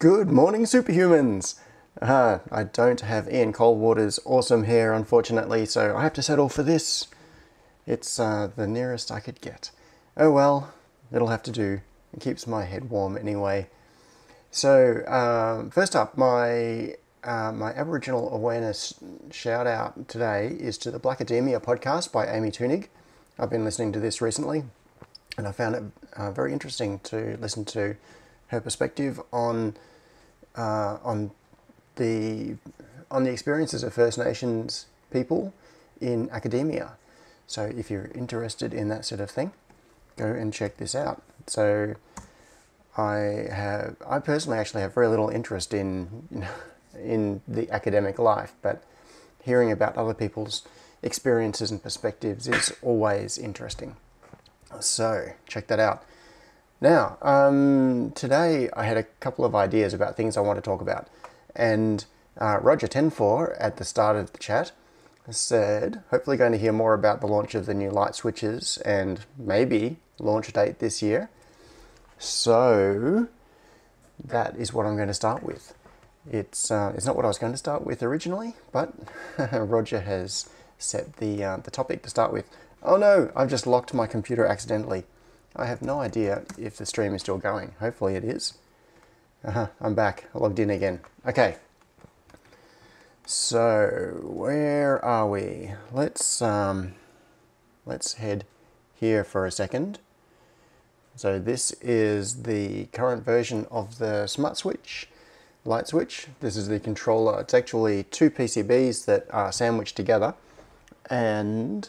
Good morning, superhumans! Uh, I don't have Ian Coldwater's awesome hair, unfortunately, so I have to settle for this. It's uh, the nearest I could get. Oh well, it'll have to do. It keeps my head warm anyway. So, um, first up, my uh, my Aboriginal awareness shout out today is to the Blackademia podcast by Amy Thunig. I've been listening to this recently, and I found it uh, very interesting to listen to her perspective on uh, on the on the experiences of First Nations people in academia. So if you're interested in that sort of thing, go and check this out. So I have I personally actually have very little interest in in the academic life, but hearing about other people's experiences and perspectives is always interesting. So check that out. Now, um, today I had a couple of ideas about things I want to talk about. And uh, Roger Tenfor at the start of the chat said, hopefully going to hear more about the launch of the new light switches and maybe launch date this year. So that is what I'm going to start with. It's, uh, it's not what I was going to start with originally, but Roger has set the, uh, the topic to start with. Oh no, I've just locked my computer accidentally. I have no idea if the stream is still going. Hopefully it is. Uh-huh, I'm back. I logged in again. Okay. So where are we? Let's um, let's head here for a second. So this is the current version of the smart switch, light switch. This is the controller. It's actually two PCBs that are sandwiched together. And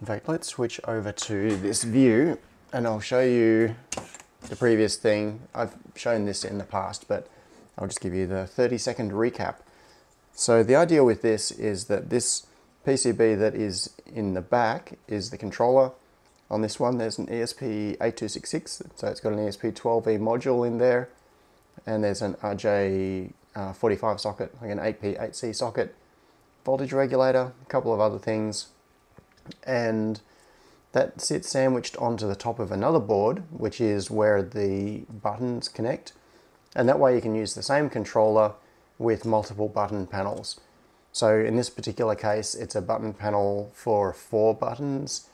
in fact, let's switch over to this view and I'll show you the previous thing. I've shown this in the past, but I'll just give you the 30 second recap. So the idea with this is that this PCB that is in the back is the controller. On this one there's an ESP8266, so it's got an ESP12E module in there, and there's an RJ45 uh, socket, like an 8P8C socket, voltage regulator, a couple of other things, and that sits sandwiched onto the top of another board, which is where the buttons connect. And that way you can use the same controller with multiple button panels. So in this particular case, it's a button panel for four buttons,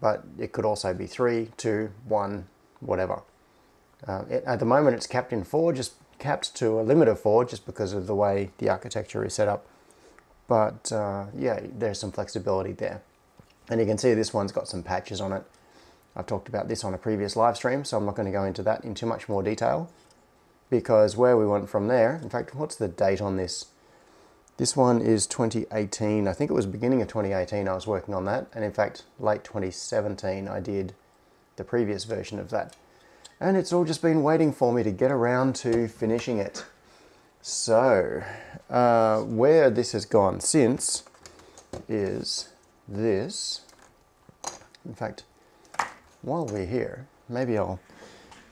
but it could also be three, two, one, whatever. Uh, it, at the moment, it's capped in four, just capped to a limit of four, just because of the way the architecture is set up. But uh, yeah, there's some flexibility there. And you can see this one's got some patches on it. I've talked about this on a previous live stream, so I'm not going to go into that in too much more detail. Because where we went from there, in fact, what's the date on this? This one is 2018. I think it was beginning of 2018 I was working on that. And in fact, late 2017 I did the previous version of that. And it's all just been waiting for me to get around to finishing it. So, uh, where this has gone since is this. In fact, while we're here, maybe I'll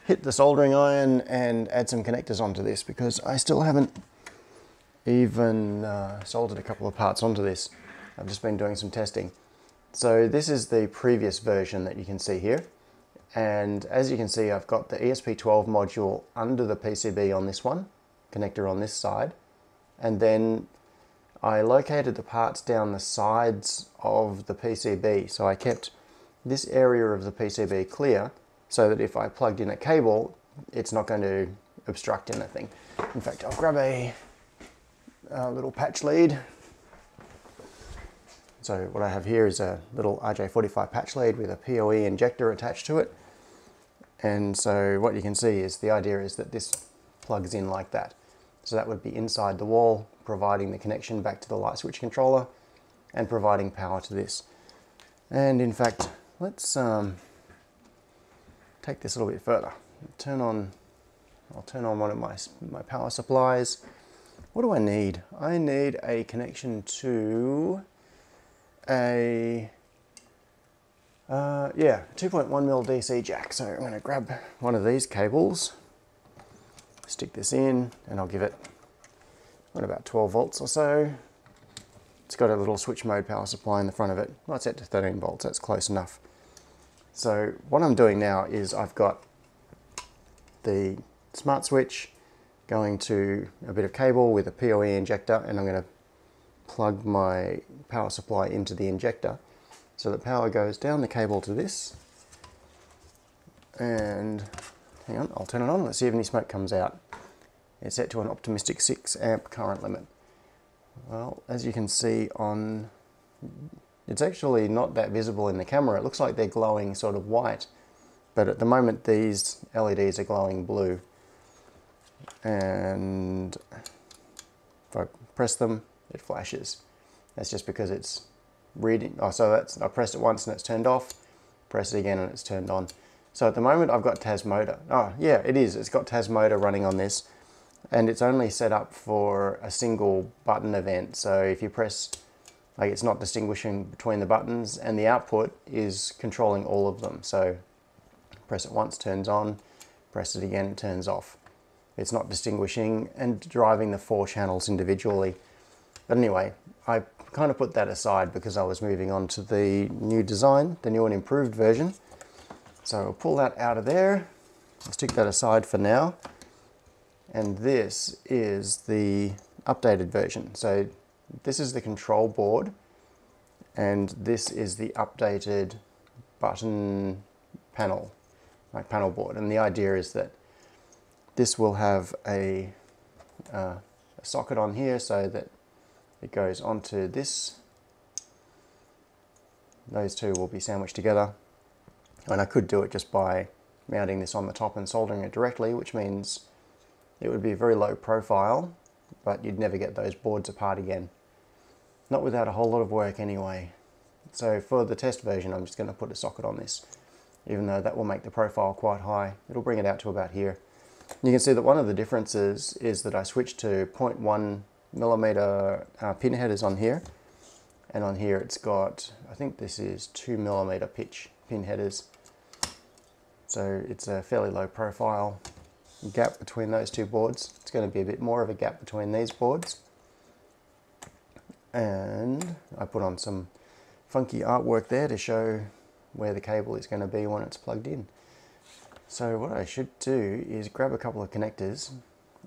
hit the soldering iron and add some connectors onto this because I still haven't even uh, soldered a couple of parts onto this. I've just been doing some testing. So this is the previous version that you can see here. And as you can see, I've got the ESP12 module under the PCB on this one, connector on this side. And then I located the parts down the sides of the PCB. So I kept this area of the PCB clear so that if I plugged in a cable, it's not going to obstruct anything. In fact, I'll grab a, a little patch lead. So what I have here is a little RJ45 patch lead with a PoE injector attached to it. And so what you can see is the idea is that this plugs in like that. So that would be inside the wall, providing the connection back to the light switch controller and providing power to this. And in fact, let's um, take this a little bit further. Turn on, I'll turn on one of my, my power supplies. What do I need? I need a connection to a, uh, yeah, 2.1 mil DC jack. So I'm gonna grab one of these cables, stick this in, and I'll give it at about 12 volts or so. It's got a little switch mode power supply in the front of it. Well, it's set to 13 volts, that's close enough. So what I'm doing now is I've got the smart switch going to a bit of cable with a PoE injector and I'm going to plug my power supply into the injector so the power goes down the cable to this and hang on I'll turn it on let's see if any smoke comes out it's set to an optimistic 6 amp current limit well as you can see on it's actually not that visible in the camera. It looks like they're glowing sort of white but at the moment these LEDs are glowing blue. And if I press them it flashes. That's just because it's reading. Oh so that's I pressed it once and it's turned off. Press it again and it's turned on. So at the moment I've got Tasmota oh yeah it is. It's got Tasmota running on this and it's only set up for a single button event. So if you press like it's not distinguishing between the buttons and the output is controlling all of them. So press it once turns on press it again it turns off. It's not distinguishing and driving the four channels individually. But anyway I kind of put that aside because I was moving on to the new design the new and improved version. So I'll pull that out of there. Stick that aside for now and this is the updated version so this is the control board and this is the updated button panel, like panel board. And the idea is that this will have a, uh, a socket on here so that it goes onto this. Those two will be sandwiched together. And I could do it just by mounting this on the top and soldering it directly, which means it would be a very low profile, but you'd never get those boards apart again. Not without a whole lot of work anyway. So for the test version, I'm just going to put a socket on this, even though that will make the profile quite high. It'll bring it out to about here. You can see that one of the differences is that I switched to 0.1 millimeter uh, pin headers on here. And on here it's got, I think this is 2 millimeter pitch pin headers. So it's a fairly low profile gap between those two boards. It's going to be a bit more of a gap between these boards and I put on some funky artwork there to show where the cable is going to be when it's plugged in. So what I should do is grab a couple of connectors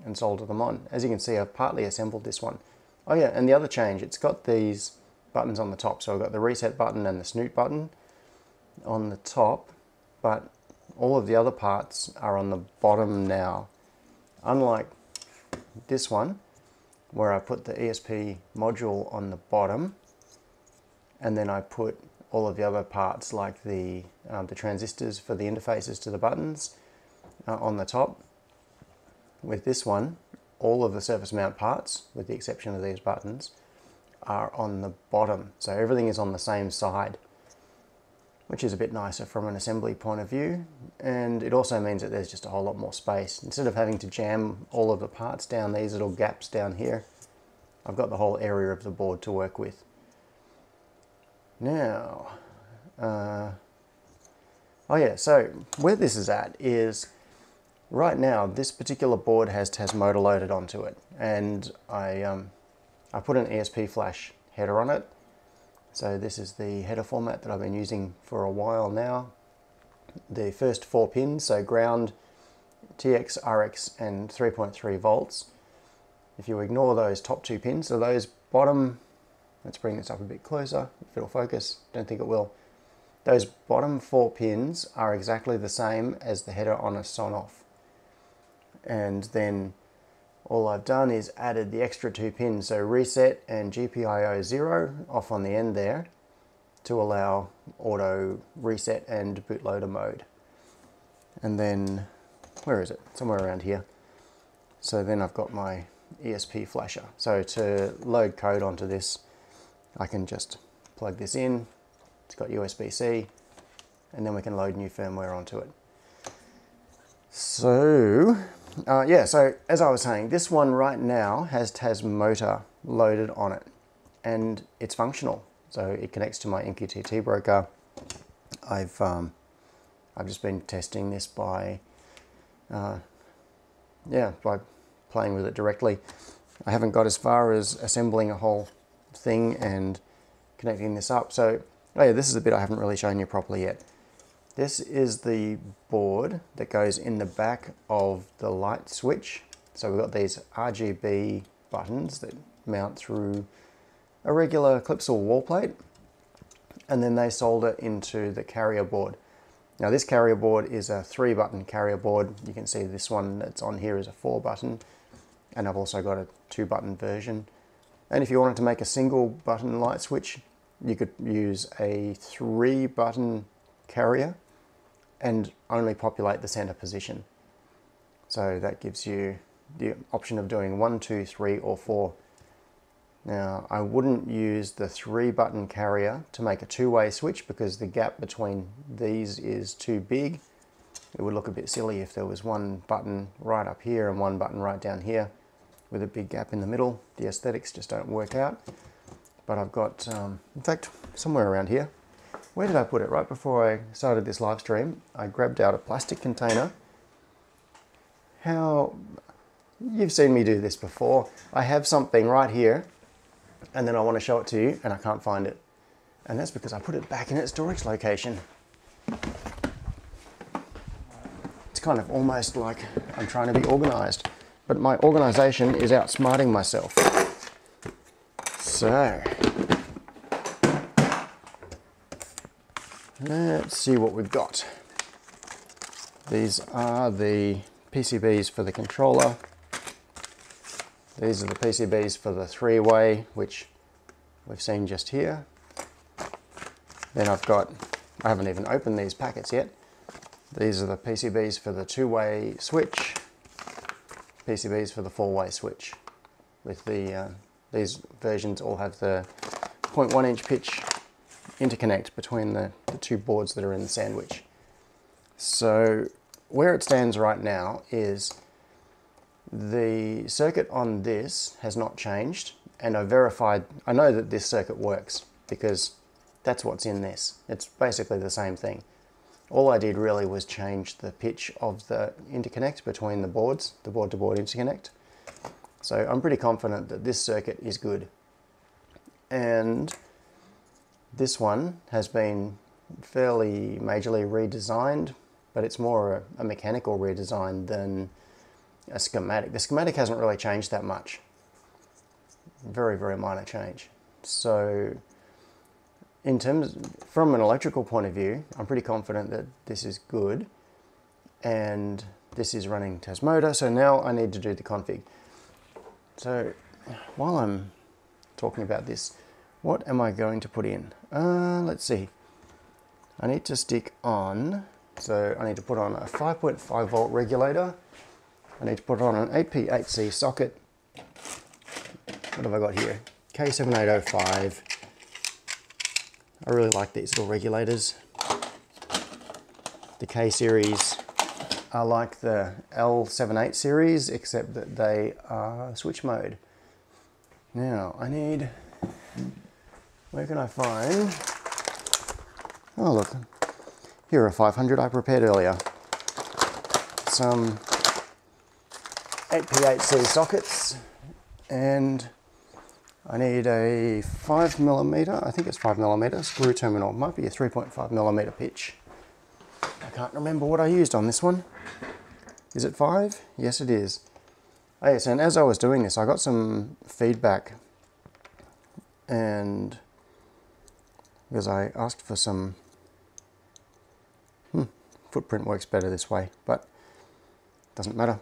and solder them on. As you can see I've partly assembled this one. Oh yeah, and the other change, it's got these buttons on the top. So I've got the reset button and the snoot button on the top, but all of the other parts are on the bottom now. Unlike this one, where I put the ESP module on the bottom and then I put all of the other parts like the, um, the transistors for the interfaces to the buttons uh, on the top. With this one, all of the surface mount parts, with the exception of these buttons, are on the bottom. So everything is on the same side which is a bit nicer from an assembly point of view. And it also means that there's just a whole lot more space. Instead of having to jam all of the parts down these little gaps down here, I've got the whole area of the board to work with. Now, uh, oh yeah, so where this is at is right now this particular board has Tasmota loaded onto it and I, um, I put an ESP flash header on it so this is the header format that I've been using for a while now. The first four pins, so ground, TX, RX and 3.3 volts. If you ignore those top two pins, so those bottom, let's bring this up a bit closer, if it'll focus, don't think it will. Those bottom four pins are exactly the same as the header on a Sonoff. And then all I've done is added the extra two pins, so reset and GPIO 0 off on the end there to allow auto reset and bootloader mode. And then, where is it? Somewhere around here. So then I've got my ESP flasher. So to load code onto this, I can just plug this in. It's got USB-C, and then we can load new firmware onto it. So uh, yeah, so as I was saying, this one right now has Tasmota loaded on it and it's functional. So it connects to my MQTT broker. I've, um, I've just been testing this by, uh, yeah, by playing with it directly. I haven't got as far as assembling a whole thing and connecting this up. So, oh yeah, this is a bit I haven't really shown you properly yet. This is the board that goes in the back of the light switch. So we've got these RGB buttons that mount through a regular Clipsal wall plate and then they solder into the carrier board. Now this carrier board is a three button carrier board. You can see this one that's on here is a four button and I've also got a two button version. And if you wanted to make a single button light switch, you could use a three button carrier and only populate the center position. So that gives you the option of doing one, two, three, or four. Now, I wouldn't use the three button carrier to make a two-way switch because the gap between these is too big. It would look a bit silly if there was one button right up here and one button right down here with a big gap in the middle. The aesthetics just don't work out. But I've got, um, in fact, somewhere around here. Where did I put it? Right before I started this live stream, I grabbed out a plastic container. How, you've seen me do this before. I have something right here and then I want to show it to you and I can't find it. And that's because I put it back in its storage location. It's kind of almost like I'm trying to be organized but my organization is outsmarting myself. So, let's see what we've got. These are the PCBs for the controller. These are the PCBs for the three-way, which we've seen just here. Then I've got, I haven't even opened these packets yet. These are the PCBs for the two-way switch, PCBs for the four-way switch. With the uh, these versions all have the 0.1 inch pitch interconnect between the, the two boards that are in the sandwich. So where it stands right now is the circuit on this has not changed and I verified, I know that this circuit works because that's what's in this. It's basically the same thing. All I did really was change the pitch of the interconnect between the boards, the board-to-board -board interconnect. So I'm pretty confident that this circuit is good. And this one has been fairly majorly redesigned, but it's more a, a mechanical redesign than a schematic. The schematic hasn't really changed that much. Very, very minor change. So in terms, from an electrical point of view, I'm pretty confident that this is good. And this is running Tasmota, so now I need to do the config. So while I'm talking about this, what am I going to put in? Uh, let's see. I need to stick on, so I need to put on a 5.5 volt regulator. I need to put on an 8P8C socket. What have I got here? K7805 I really like these little regulators. The K series are like the L78 series, except that they are switch mode. Now, I need, where can I find, oh look, here are 500 I prepared earlier. Some 8P8C sockets and I need a 5 millimeter, I think it's 5 millimeter screw terminal. Might be a 3.5 millimeter pitch. I can't remember what I used on this one. Is it 5? Yes, it is. Oh, yes, and as I was doing this, I got some feedback and because I asked for some hmm, footprint works better this way, but doesn't matter.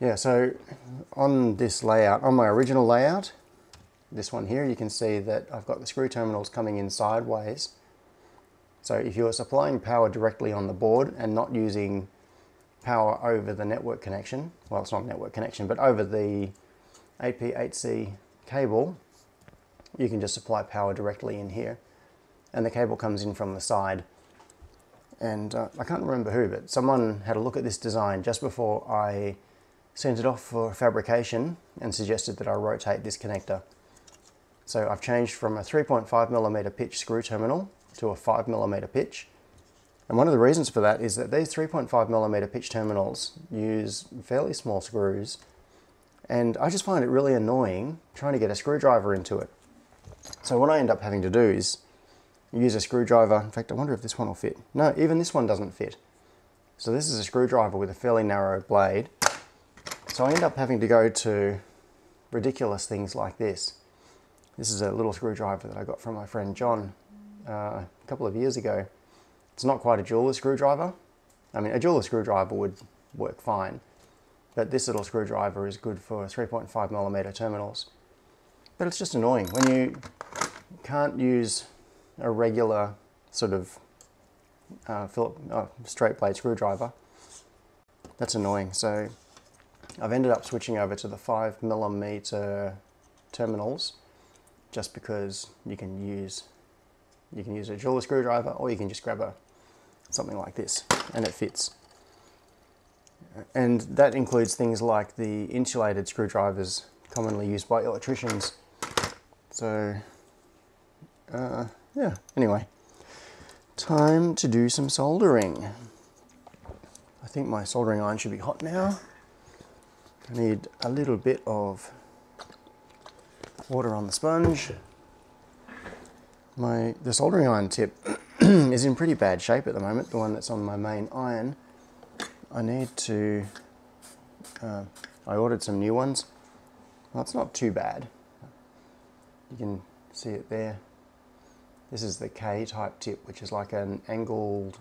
Yeah, so on this layout, on my original layout, this one here, you can see that I've got the screw terminals coming in sideways. So if you're supplying power directly on the board and not using power over the network connection, well it's not network connection, but over the 8P8C cable, you can just supply power directly in here. And the cable comes in from the side. And uh, I can't remember who, but someone had a look at this design just before I sent it off for fabrication and suggested that I rotate this connector. So I've changed from a 3.5 millimeter pitch screw terminal to a 5 millimeter pitch. And one of the reasons for that is that these 3.5 millimeter pitch terminals use fairly small screws and I just find it really annoying trying to get a screwdriver into it. So what I end up having to do is use a screwdriver. In fact, I wonder if this one will fit. No, even this one doesn't fit. So this is a screwdriver with a fairly narrow blade. So I end up having to go to ridiculous things like this. This is a little screwdriver that I got from my friend John uh, a couple of years ago. It's not quite a jeweler screwdriver. I mean, a jeweler screwdriver would work fine, but this little screwdriver is good for 3.5 millimeter terminals. But it's just annoying when you can't use a regular sort of uh, Philip, uh, straight blade screwdriver. That's annoying. So I've ended up switching over to the 5 millimeter terminals just because you can use you can use a jeweler screwdriver or you can just grab a something like this and it fits. And that includes things like the insulated screwdrivers commonly used by electricians. So, uh, yeah, anyway, time to do some soldering. I think my soldering iron should be hot now. I need a little bit of water on the sponge. My the soldering iron tip is in pretty bad shape at the moment, the one that's on my main iron. I need to, uh, I ordered some new ones. It's not too bad. You can see it there. This is the K type tip, which is like an angled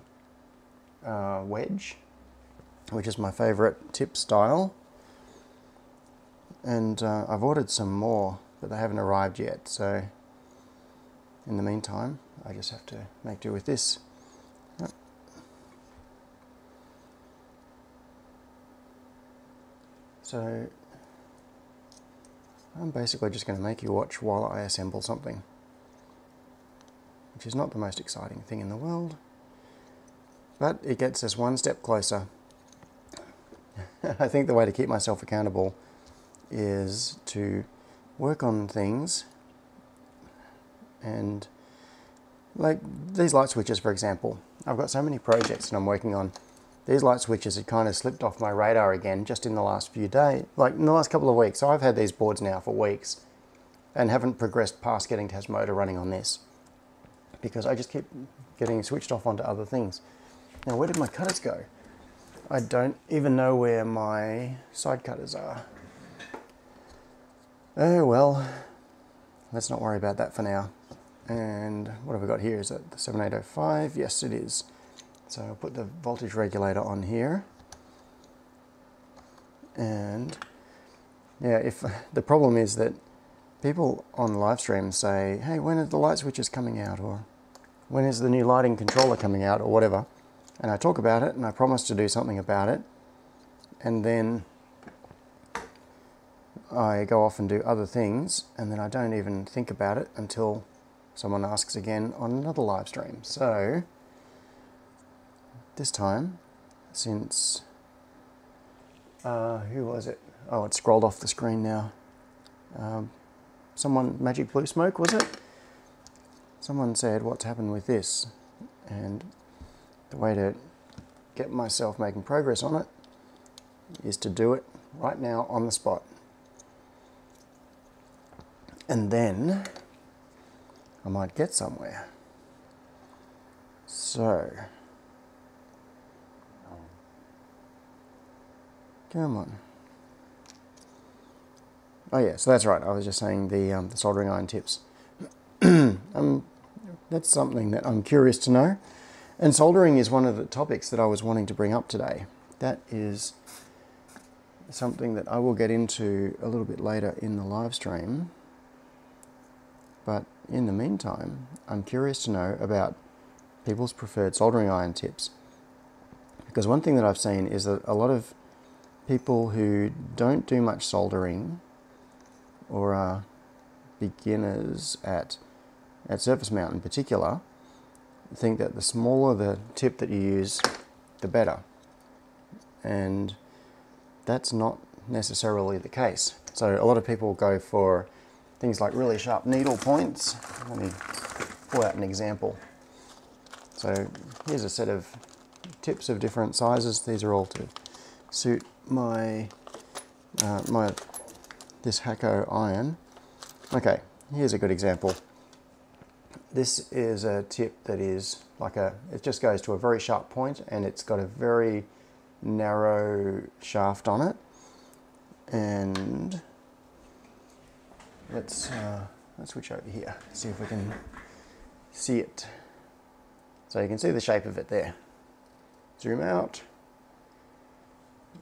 uh, wedge, which is my favorite tip style. And uh, I've ordered some more, but they haven't arrived yet. So in the meantime, I just have to make do with this. So I'm basically just going to make you watch while I assemble something, which is not the most exciting thing in the world, but it gets us one step closer. I think the way to keep myself accountable is to work on things. And like these light switches for example. I've got so many projects that I'm working on. These light switches had kind of slipped off my radar again just in the last few days like in the last couple of weeks. So I've had these boards now for weeks and haven't progressed past getting Tasmota running on this because I just keep getting switched off onto other things now where did my cutters go I don't even know where my side cutters are oh well let's not worry about that for now and what have we got here? Is it the 7805? Yes, it is. So I'll put the voltage regulator on here. And yeah, if the problem is that people on live stream say, hey, when are the light switches coming out? Or when is the new lighting controller coming out? Or whatever. And I talk about it and I promise to do something about it. And then I go off and do other things. And then I don't even think about it until someone asks again on another live stream. So this time, since uh, who was it? Oh, it scrolled off the screen now. Um, someone, Magic Blue Smoke, was it? Someone said, "What's happened with this?" And the way to get myself making progress on it is to do it right now on the spot. And then I might get somewhere. So, come on. Oh yeah, so that's right. I was just saying the um, the soldering iron tips. um, that's something that I'm curious to know. And soldering is one of the topics that I was wanting to bring up today. That is something that I will get into a little bit later in the live stream. But in the meantime, I'm curious to know about people's preferred soldering iron tips. Because one thing that I've seen is that a lot of people who don't do much soldering or are beginners at, at surface mount in particular think that the smaller the tip that you use, the better. And that's not necessarily the case. So a lot of people go for things like really sharp needle points. Let me pull out an example. So here's a set of tips of different sizes. These are all to suit my uh, my this Hakko iron. Okay, here's a good example. This is a tip that is like a, it just goes to a very sharp point and it's got a very narrow shaft on it. And let's, uh, let's switch over here, see if we can see it. So you can see the shape of it there. Zoom out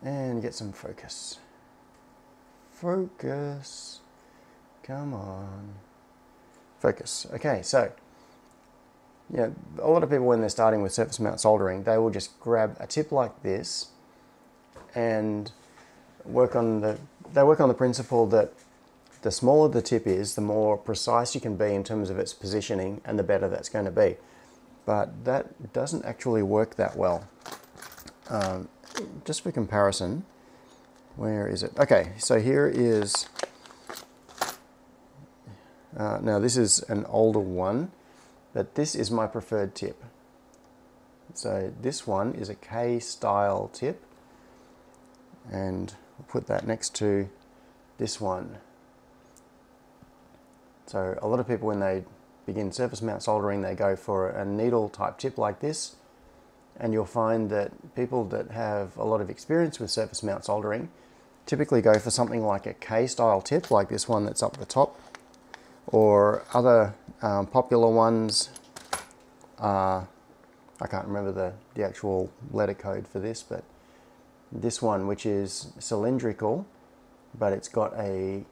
and get some focus. Focus. Come on. Focus. Okay, so yeah, a lot of people when they're starting with surface mount soldering, they will just grab a tip like this and work on the they work on the principle that the smaller the tip is, the more precise you can be in terms of its positioning and the better that's going to be. But that doesn't actually work that well. Um, just for comparison, where is it? Okay, so here is, uh, now this is an older one, but this is my preferred tip. So this one is a K style tip, and we'll put that next to this one. So a lot of people when they begin surface mount soldering, they go for a needle type tip like this, and you'll find that people that have a lot of experience with surface mount soldering typically go for something like a K-style tip, like this one that's up the top, or other um, popular ones are, I can't remember the, the actual letter code for this, but this one, which is cylindrical, but it's got a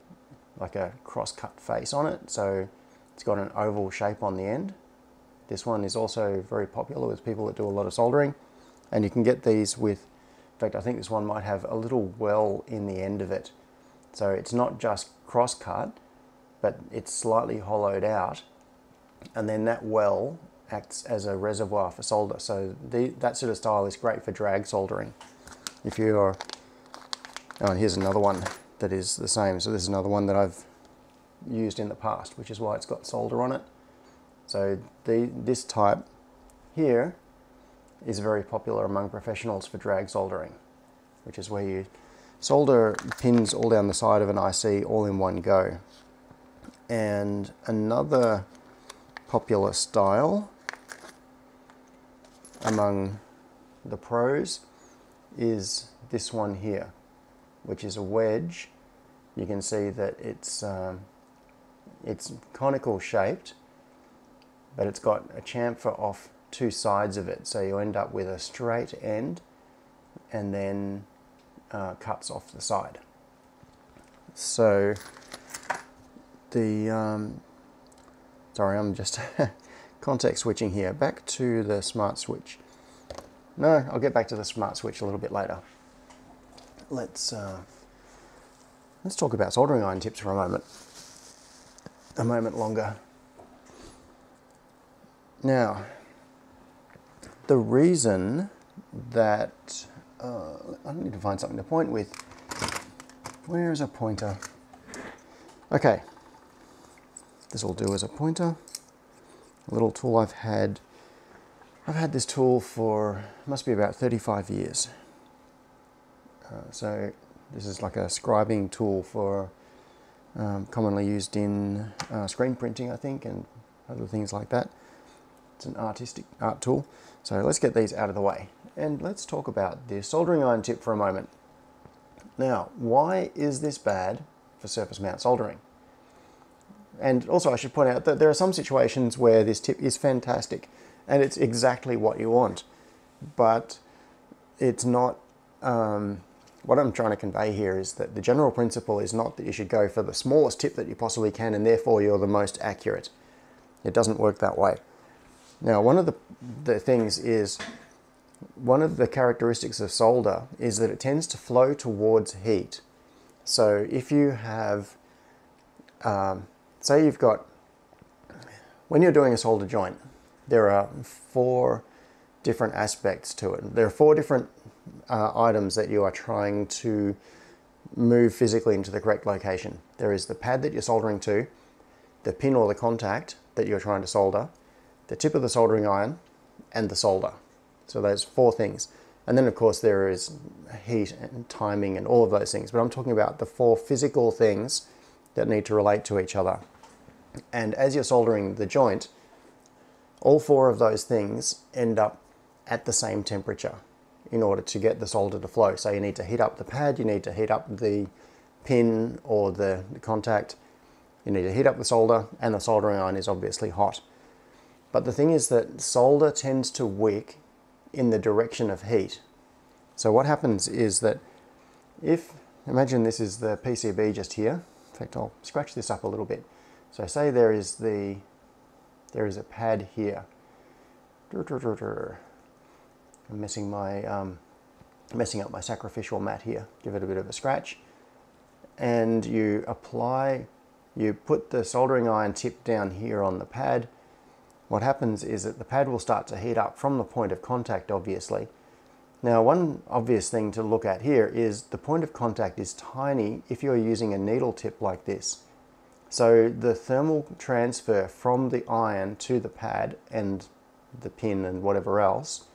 like a cross-cut face on it, so it's got an oval shape on the end. This one is also very popular with people that do a lot of soldering. And you can get these with, in fact, I think this one might have a little well in the end of it. So it's not just cross-cut, but it's slightly hollowed out. And then that well acts as a reservoir for solder. So the, that sort of style is great for drag soldering. If you're, oh, and here's another one that is the same. So this is another one that I've used in the past, which is why it's got solder on it. So the, this type here is very popular among professionals for drag soldering, which is where you solder pins all down the side of an IC all in one go. And another popular style among the pros is this one here, which is a wedge. You can see that it's, um, it's conical shaped but it's got a chamfer off two sides of it. So you end up with a straight end and then uh, cuts off the side. So the, um, sorry, I'm just context switching here. Back to the smart switch. No, I'll get back to the smart switch a little bit later. Let's, uh, let's talk about soldering iron tips for a moment. A moment longer. Now, the reason that uh, I need to find something to point with. Where is a pointer? Okay, this will do as a pointer. A little tool I've had. I've had this tool for must be about 35 years. Uh, so this is like a scribing tool for um, commonly used in uh, screen printing, I think, and other things like that. It's an artistic art tool. So let's get these out of the way. And let's talk about the soldering iron tip for a moment. Now, why is this bad for surface mount soldering? And also I should point out that there are some situations where this tip is fantastic and it's exactly what you want. But it's not, um, what I'm trying to convey here is that the general principle is not that you should go for the smallest tip that you possibly can and therefore you're the most accurate. It doesn't work that way. Now, one of the, the things is, one of the characteristics of solder is that it tends to flow towards heat. So if you have, um, say you've got, when you're doing a solder joint, there are four different aspects to it. There are four different uh, items that you are trying to move physically into the correct location. There is the pad that you're soldering to, the pin or the contact that you're trying to solder, the tip of the soldering iron, and the solder. So those four things. And then of course there is heat and timing and all of those things. But I'm talking about the four physical things that need to relate to each other. And as you're soldering the joint, all four of those things end up at the same temperature in order to get the solder to flow. So you need to heat up the pad, you need to heat up the pin or the, contact, you need to heat up the solder and the soldering iron is obviously hot. But the thing is that solder tends to wick in the direction of heat. So what happens is that if, imagine this is the PCB just here. Fact, I'll scratch this up a little bit. So say there is the, there is a pad here. I'm messing my, um, messing up my sacrificial mat here. Give it a bit of a scratch. And you apply, you put the soldering iron tip down here on the pad. What happens is that the pad will start to heat up from the point of contact, obviously. Now, one obvious thing to look at here is the point of contact is tiny if you're using a needle tip like this. So the thermal transfer from the iron to the pad and the pin and whatever else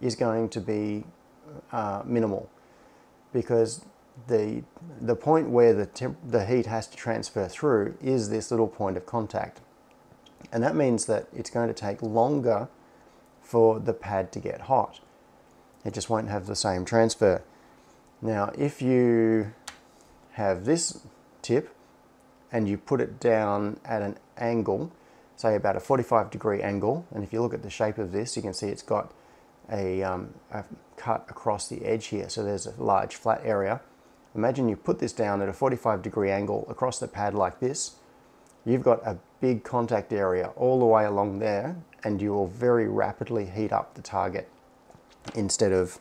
is going to be uh, minimal because the, the point where the, the heat has to transfer through is this little point of contact. And that means that it's going to take longer for the pad to get hot. It just won't have the same transfer. Now, if you have this tip and you put it down at an angle, say about a 45 degree angle, and if you look at the shape of this, you can see it's got a, um, a cut across the edge here, so there's a large flat area. Imagine you put this down at a 45 degree angle across the pad like this, you've got a big contact area all the way along there, and you will very rapidly heat up the target instead of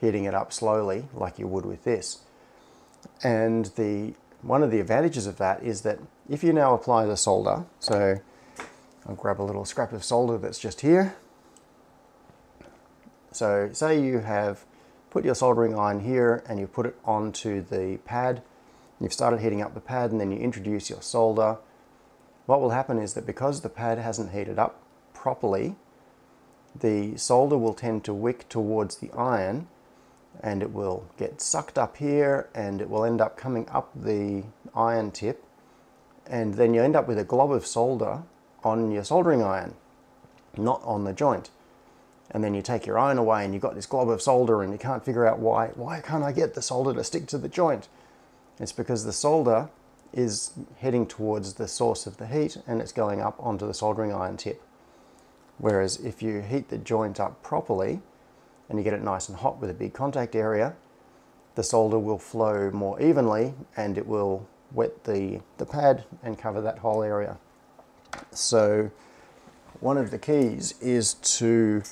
heating it up slowly like you would with this. And the one of the advantages of that is that if you now apply the solder, so I'll grab a little scrap of solder that's just here. So say you have put your soldering iron here and you put it onto the pad. You've started heating up the pad and then you introduce your solder. What will happen is that because the pad hasn't heated up properly, the solder will tend to wick towards the iron and it will get sucked up here and it will end up coming up the iron tip and then you end up with a glob of solder on your soldering iron, not on the joint. And then you take your iron away and you've got this glob of solder and you can't figure out why, why can't I get the solder to stick to the joint? It's because the solder is heading towards the source of the heat and it's going up onto the soldering iron tip. Whereas if you heat the joint up properly and you get it nice and hot with a big contact area, the solder will flow more evenly and it will wet the, the pad and cover that whole area. So one of the keys is to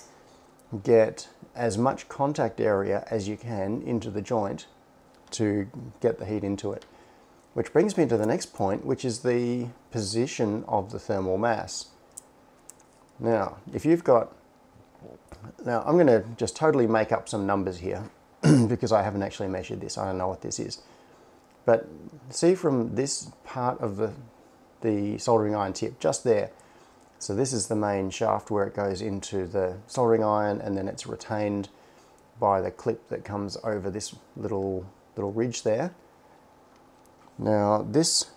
get as much contact area as you can into the joint to get the heat into it. Which brings me to the next point, which is the position of the thermal mass. Now, if you've got, now I'm going to just totally make up some numbers here because I haven't actually measured this. I don't know what this is. But see from this part of the, the soldering iron tip, just there. So this is the main shaft where it goes into the soldering iron and then it's retained by the clip that comes over this little, little ridge there. Now this,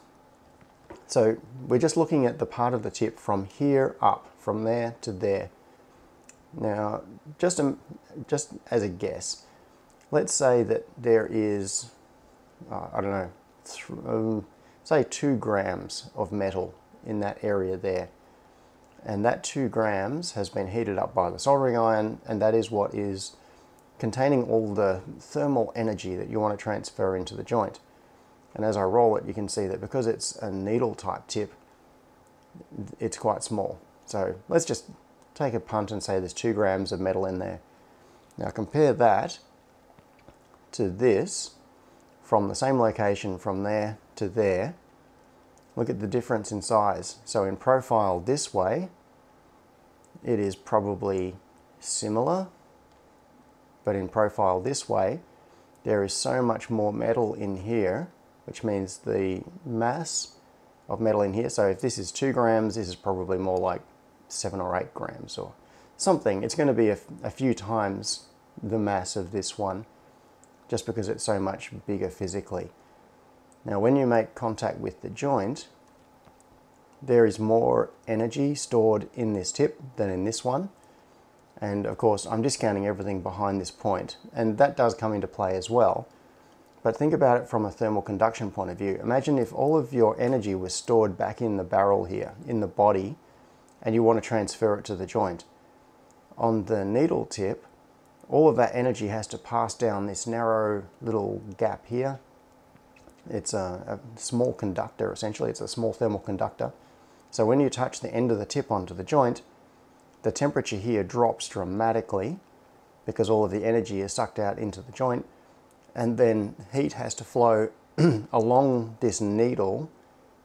so we're just looking at the part of the tip from here up from there to there. Now, just, a, just as a guess, let's say that there is, uh, I don't know, um, say two grams of metal in that area there. And that two grams has been heated up by the soldering iron, and that is what is containing all the thermal energy that you want to transfer into the joint. And as I roll it, you can see that because it's a needle type tip, it's quite small. So let's just take a punt and say there's two grams of metal in there. Now compare that to this from the same location from there to there. Look at the difference in size. So in profile this way, it is probably similar, but in profile this way, there is so much more metal in here, which means the mass of metal in here. So if this is two grams, this is probably more like seven or eight grams or something. It's going to be a, a few times the mass of this one just because it's so much bigger physically. Now when you make contact with the joint, there is more energy stored in this tip than in this one. And of course, I'm discounting everything behind this point, and that does come into play as well. But think about it from a thermal conduction point of view. Imagine if all of your energy was stored back in the barrel here, in the body, and you want to transfer it to the joint. On the needle tip, all of that energy has to pass down this narrow little gap here. It's a, a small conductor, essentially. It's a small thermal conductor. So when you touch the end of the tip onto the joint, the temperature here drops dramatically because all of the energy is sucked out into the joint and then heat has to flow along this needle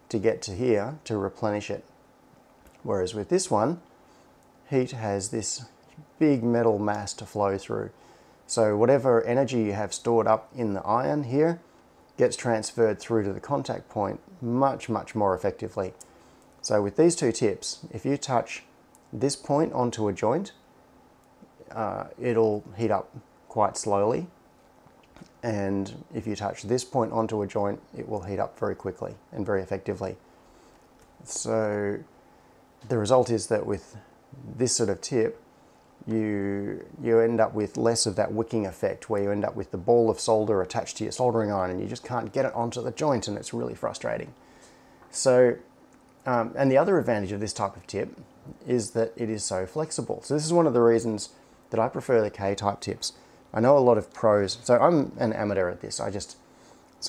to get to here to replenish it. Whereas with this one, heat has this big metal mass to flow through. So whatever energy you have stored up in the iron here gets transferred through to the contact point much, much more effectively. So with these two tips, if you touch this point onto a joint, uh, it'll heat up quite slowly and if you touch this point onto a joint, it will heat up very quickly and very effectively. So the result is that with this sort of tip, you, you end up with less of that wicking effect where you end up with the ball of solder attached to your soldering iron and you just can't get it onto the joint and it's really frustrating. So, um, and the other advantage of this type of tip is that it is so flexible. So this is one of the reasons that I prefer the K-type tips. I know a lot of pros, so I'm an amateur at this. I just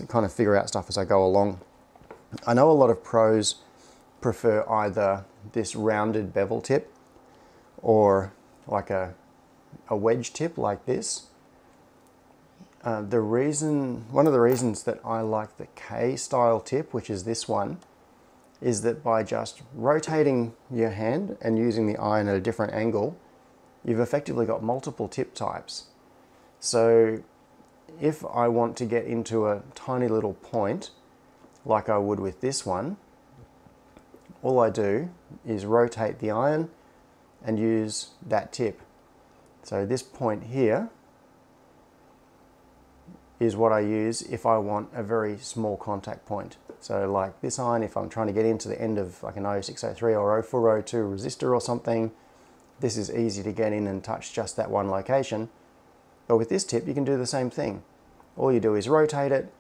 kind of figure out stuff as I go along. I know a lot of pros prefer either this rounded bevel tip or like a, a wedge tip like this. Uh, the reason, one of the reasons that I like the K style tip, which is this one, is that by just rotating your hand and using the iron at a different angle, you've effectively got multiple tip types. So if I want to get into a tiny little point, like I would with this one, all I do is rotate the iron and use that tip. So this point here is what I use if I want a very small contact point. So like this iron, if I'm trying to get into the end of like an 0603 or 0402 resistor or something, this is easy to get in and touch just that one location. But with this tip, you can do the same thing. All you do is rotate it,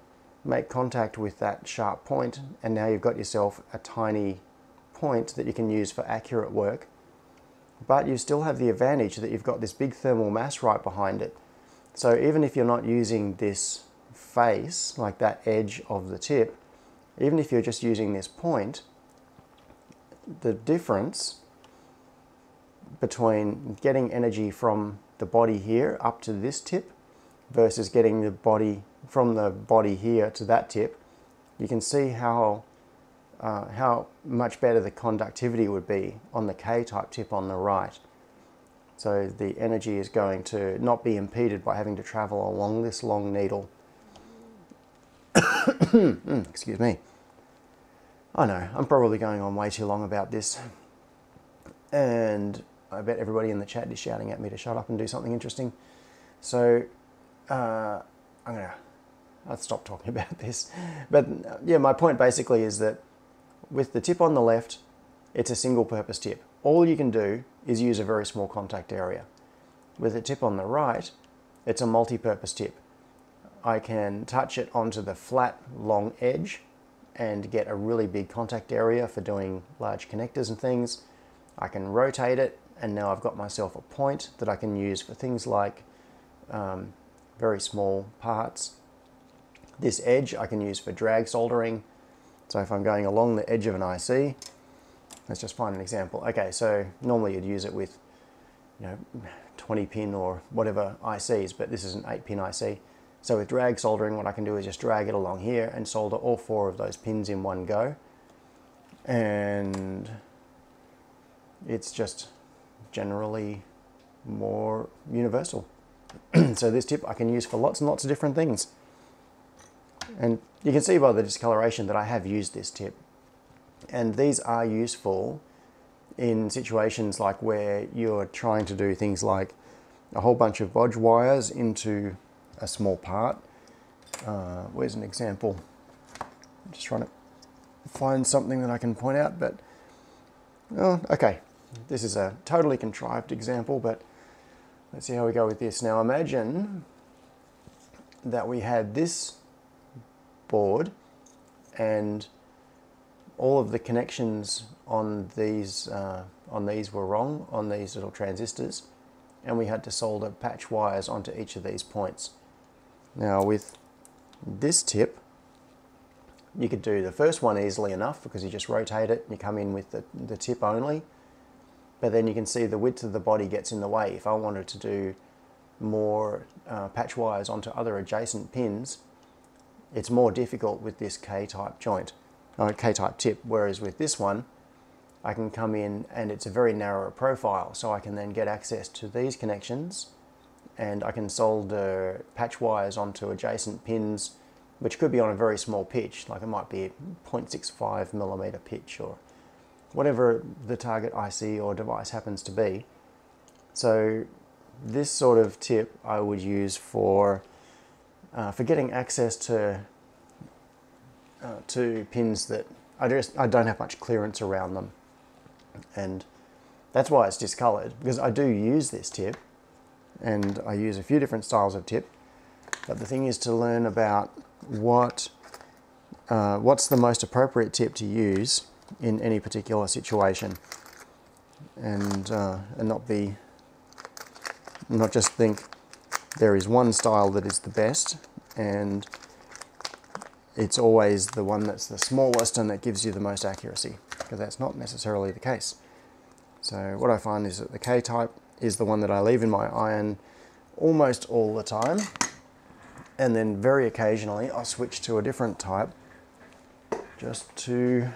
make contact with that sharp point, and now you've got yourself a tiny point that you can use for accurate work. But you still have the advantage that you've got this big thermal mass right behind it. So even if you're not using this face, like that edge of the tip, even if you're just using this point, the difference between getting energy from the body here up to this tip versus getting the body from the body here to that tip, you can see how uh, how much better the conductivity would be on the K-type tip on the right. So the energy is going to not be impeded by having to travel along this long needle. Excuse me. I know, I'm probably going on way too long about this. And I bet everybody in the chat is shouting at me to shut up and do something interesting. So uh, I'm gonna I'll stop talking about this. But uh, yeah, my point basically is that with the tip on the left, it's a single purpose tip. All you can do is use a very small contact area. With the tip on the right, it's a multi-purpose tip. I can touch it onto the flat long edge and get a really big contact area for doing large connectors and things. I can rotate it and now I've got myself a point that I can use for things like um, very small parts. This edge I can use for drag soldering. So if I'm going along the edge of an IC, let's just find an example. Okay, so normally you'd use it with you know 20 pin or whatever ICs, but this is an 8 pin IC. So with drag soldering, what I can do is just drag it along here and solder all four of those pins in one go. And it's just generally more universal. so this tip I can use for lots and lots of different things. And you can see by the discoloration that I have used this tip. And these are useful in situations like where you're trying to do things like a whole bunch of bodge wires into a small part. Uh, where's an example? I'm just trying to find something that I can point out, but oh, okay. This is a totally contrived example, but let's see how we go with this. Now imagine that we had this board and all of the connections on these uh, on these were wrong on these little transistors and we had to solder patch wires onto each of these points. Now with this tip you could do the first one easily enough because you just rotate it and you come in with the, the tip only but then you can see the width of the body gets in the way. If I wanted to do more uh, patch wires onto other adjacent pins it's more difficult with this K-type joint, uh, K-type tip, whereas with this one, I can come in and it's a very narrow profile, so I can then get access to these connections and I can solder patch wires onto adjacent pins, which could be on a very small pitch, like it might be 0.65 millimeter pitch or whatever the target IC or device happens to be. So this sort of tip I would use for uh, for getting access to uh, to pins that I just I don't have much clearance around them, and that's why it's discolored because I do use this tip, and I use a few different styles of tip, but the thing is to learn about what uh, what's the most appropriate tip to use in any particular situation, and uh, and not be not just think there is one style that is the best and it's always the one that's the smallest and that gives you the most accuracy because that's not necessarily the case. So what I find is that the K-type is the one that I leave in my iron almost all the time and then very occasionally I'll switch to a different type just to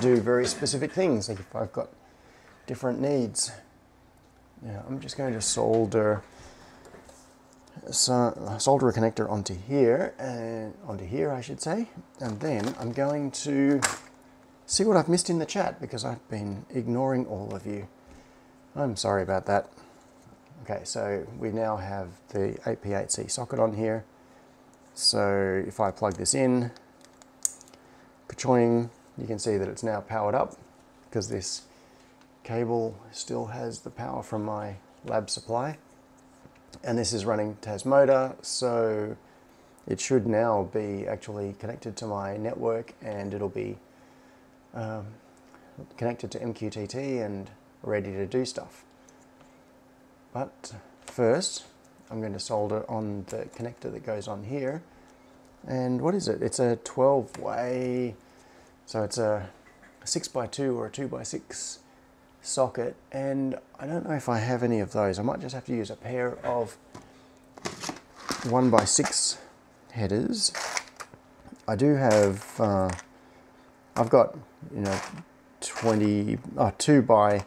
do very specific things like if I've got different needs. Yeah, I'm just going to solder so solder a connector onto here and onto here I should say. And then I'm going to see what I've missed in the chat because I've been ignoring all of you. I'm sorry about that. Okay so we now have the 8P8C socket on here. So if I plug this in kachoing you can see that it's now powered up because this cable still has the power from my lab supply and this is running Tasmota, so it should now be actually connected to my network and it'll be um, connected to MQTT and ready to do stuff. But first I'm going to solder on the connector that goes on here and what is it? It's a 12 way so it's a 6 by 2 or a 2 by 6 socket and I don't know if I have any of those. I might just have to use a pair of 1 by 6 headers. I do have, uh, I've got, you know, 20, uh, 2 by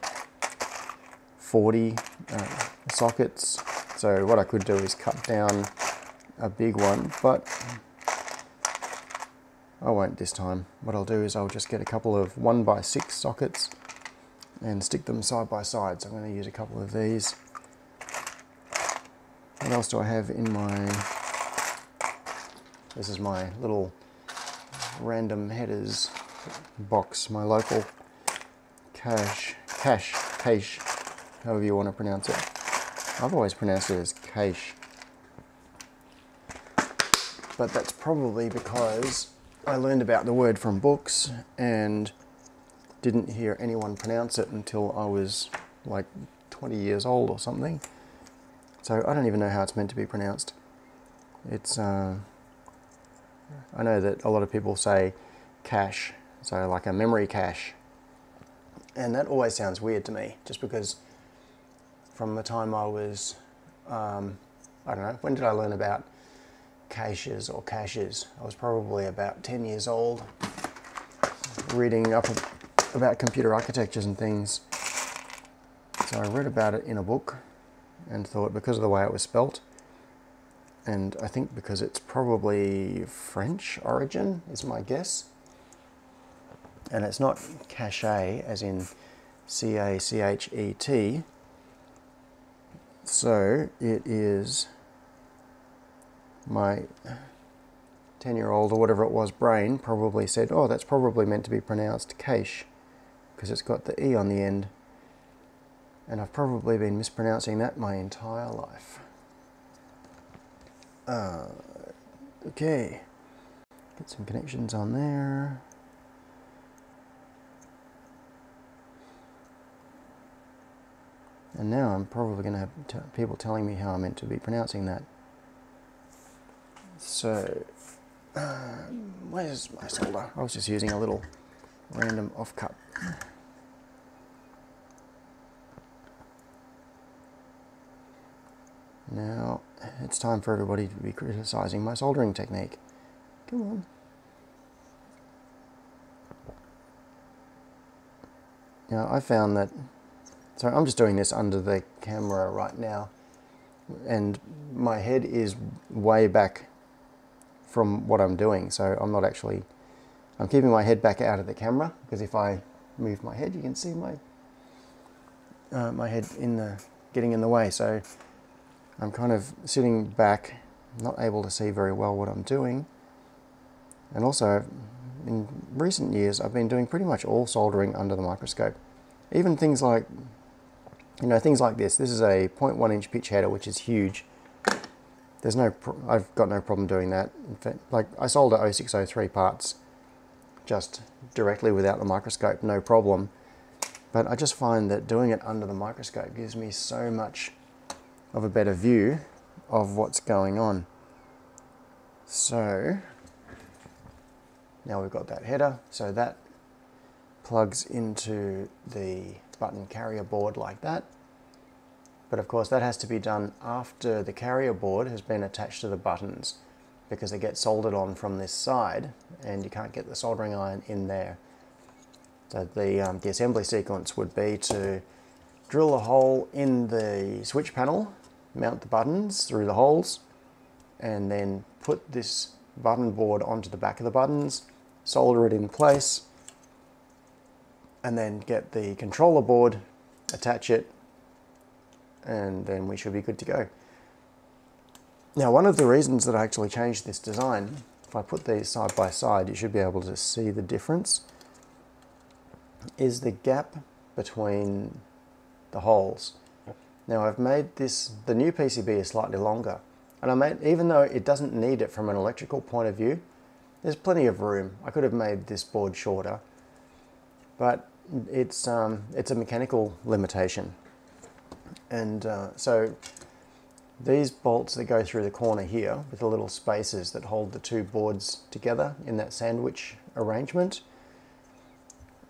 40 uh, sockets. So what I could do is cut down a big one, but I won't this time. What I'll do is I'll just get a couple of 1 by 6 sockets and stick them side by side. So I'm going to use a couple of these. What else do I have in my... This is my little random headers box, my local cache, cache, cache, however you want to pronounce it. I've always pronounced it as cache. But that's probably because I learned about the word from books and didn't hear anyone pronounce it until I was like 20 years old or something. So I don't even know how it's meant to be pronounced. It's, uh, I know that a lot of people say cache, so like a memory cache. And that always sounds weird to me, just because from the time I was, um, I don't know, when did I learn about caches or caches? I was probably about 10 years old, reading up about computer architectures and things. So I read about it in a book and thought because of the way it was spelt, and I think because it's probably French origin is my guess. And it's not cache as in C-A-C-H-E-T. So it is my 10 year old or whatever it was brain probably said, oh, that's probably meant to be pronounced cache because it's got the E on the end. And I've probably been mispronouncing that my entire life. Uh, okay. Get some connections on there. And now I'm probably going to have people telling me how I'm meant to be pronouncing that. So, uh, where's my solder? I was just using a little random offcut. Now, it's time for everybody to be criticizing my soldering technique. Come on. Now, I found that, so I'm just doing this under the camera right now, and my head is way back from what I'm doing, so I'm not actually, I'm keeping my head back out of the camera, because if I move my head, you can see my, uh, my head in the, getting in the way, so I'm kind of sitting back, not able to see very well what I'm doing. And also, in recent years, I've been doing pretty much all soldering under the microscope. Even things like, you know, things like this. This is a 0.1 inch pitch header, which is huge. There's no, I've got no problem doing that. Fact, like I solder 0603 parts just directly without the microscope, no problem. But I just find that doing it under the microscope gives me so much of a better view of what's going on. So now we've got that header, so that plugs into the button carrier board like that. But of course that has to be done after the carrier board has been attached to the buttons because it gets soldered on from this side and you can't get the soldering iron in there. So the, um, the assembly sequence would be to drill a hole in the switch panel mount the buttons through the holes and then put this button board onto the back of the buttons, solder it in place, and then get the controller board, attach it, and then we should be good to go. Now one of the reasons that I actually changed this design, if I put these side by side, you should be able to see the difference, is the gap between the holes. Now I've made this, the new PCB is slightly longer. And I made, even though it doesn't need it from an electrical point of view, there's plenty of room. I could have made this board shorter, but it's, um, it's a mechanical limitation. And uh, so these bolts that go through the corner here with the little spaces that hold the two boards together in that sandwich arrangement,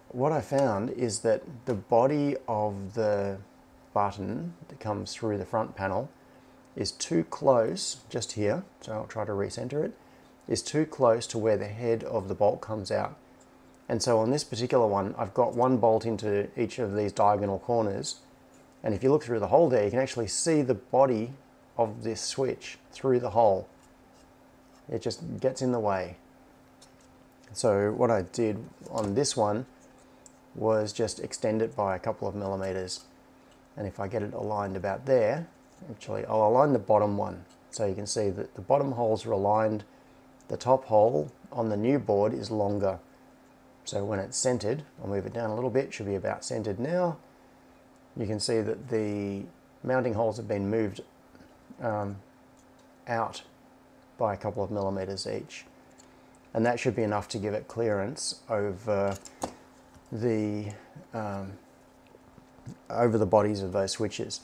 what I found is that the body of the button that comes through the front panel is too close, just here, so I'll try to recenter it, is too close to where the head of the bolt comes out. And so on this particular one, I've got one bolt into each of these diagonal corners. And if you look through the hole there, you can actually see the body of this switch through the hole. It just gets in the way. So what I did on this one was just extend it by a couple of millimeters. And if I get it aligned about there actually I'll align the bottom one. So you can see that the bottom holes are aligned. The top hole on the new board is longer. So when it's centered I'll move it down a little bit should be about centered now. You can see that the mounting holes have been moved um, out by a couple of millimeters each and that should be enough to give it clearance over the um, over the bodies of those switches.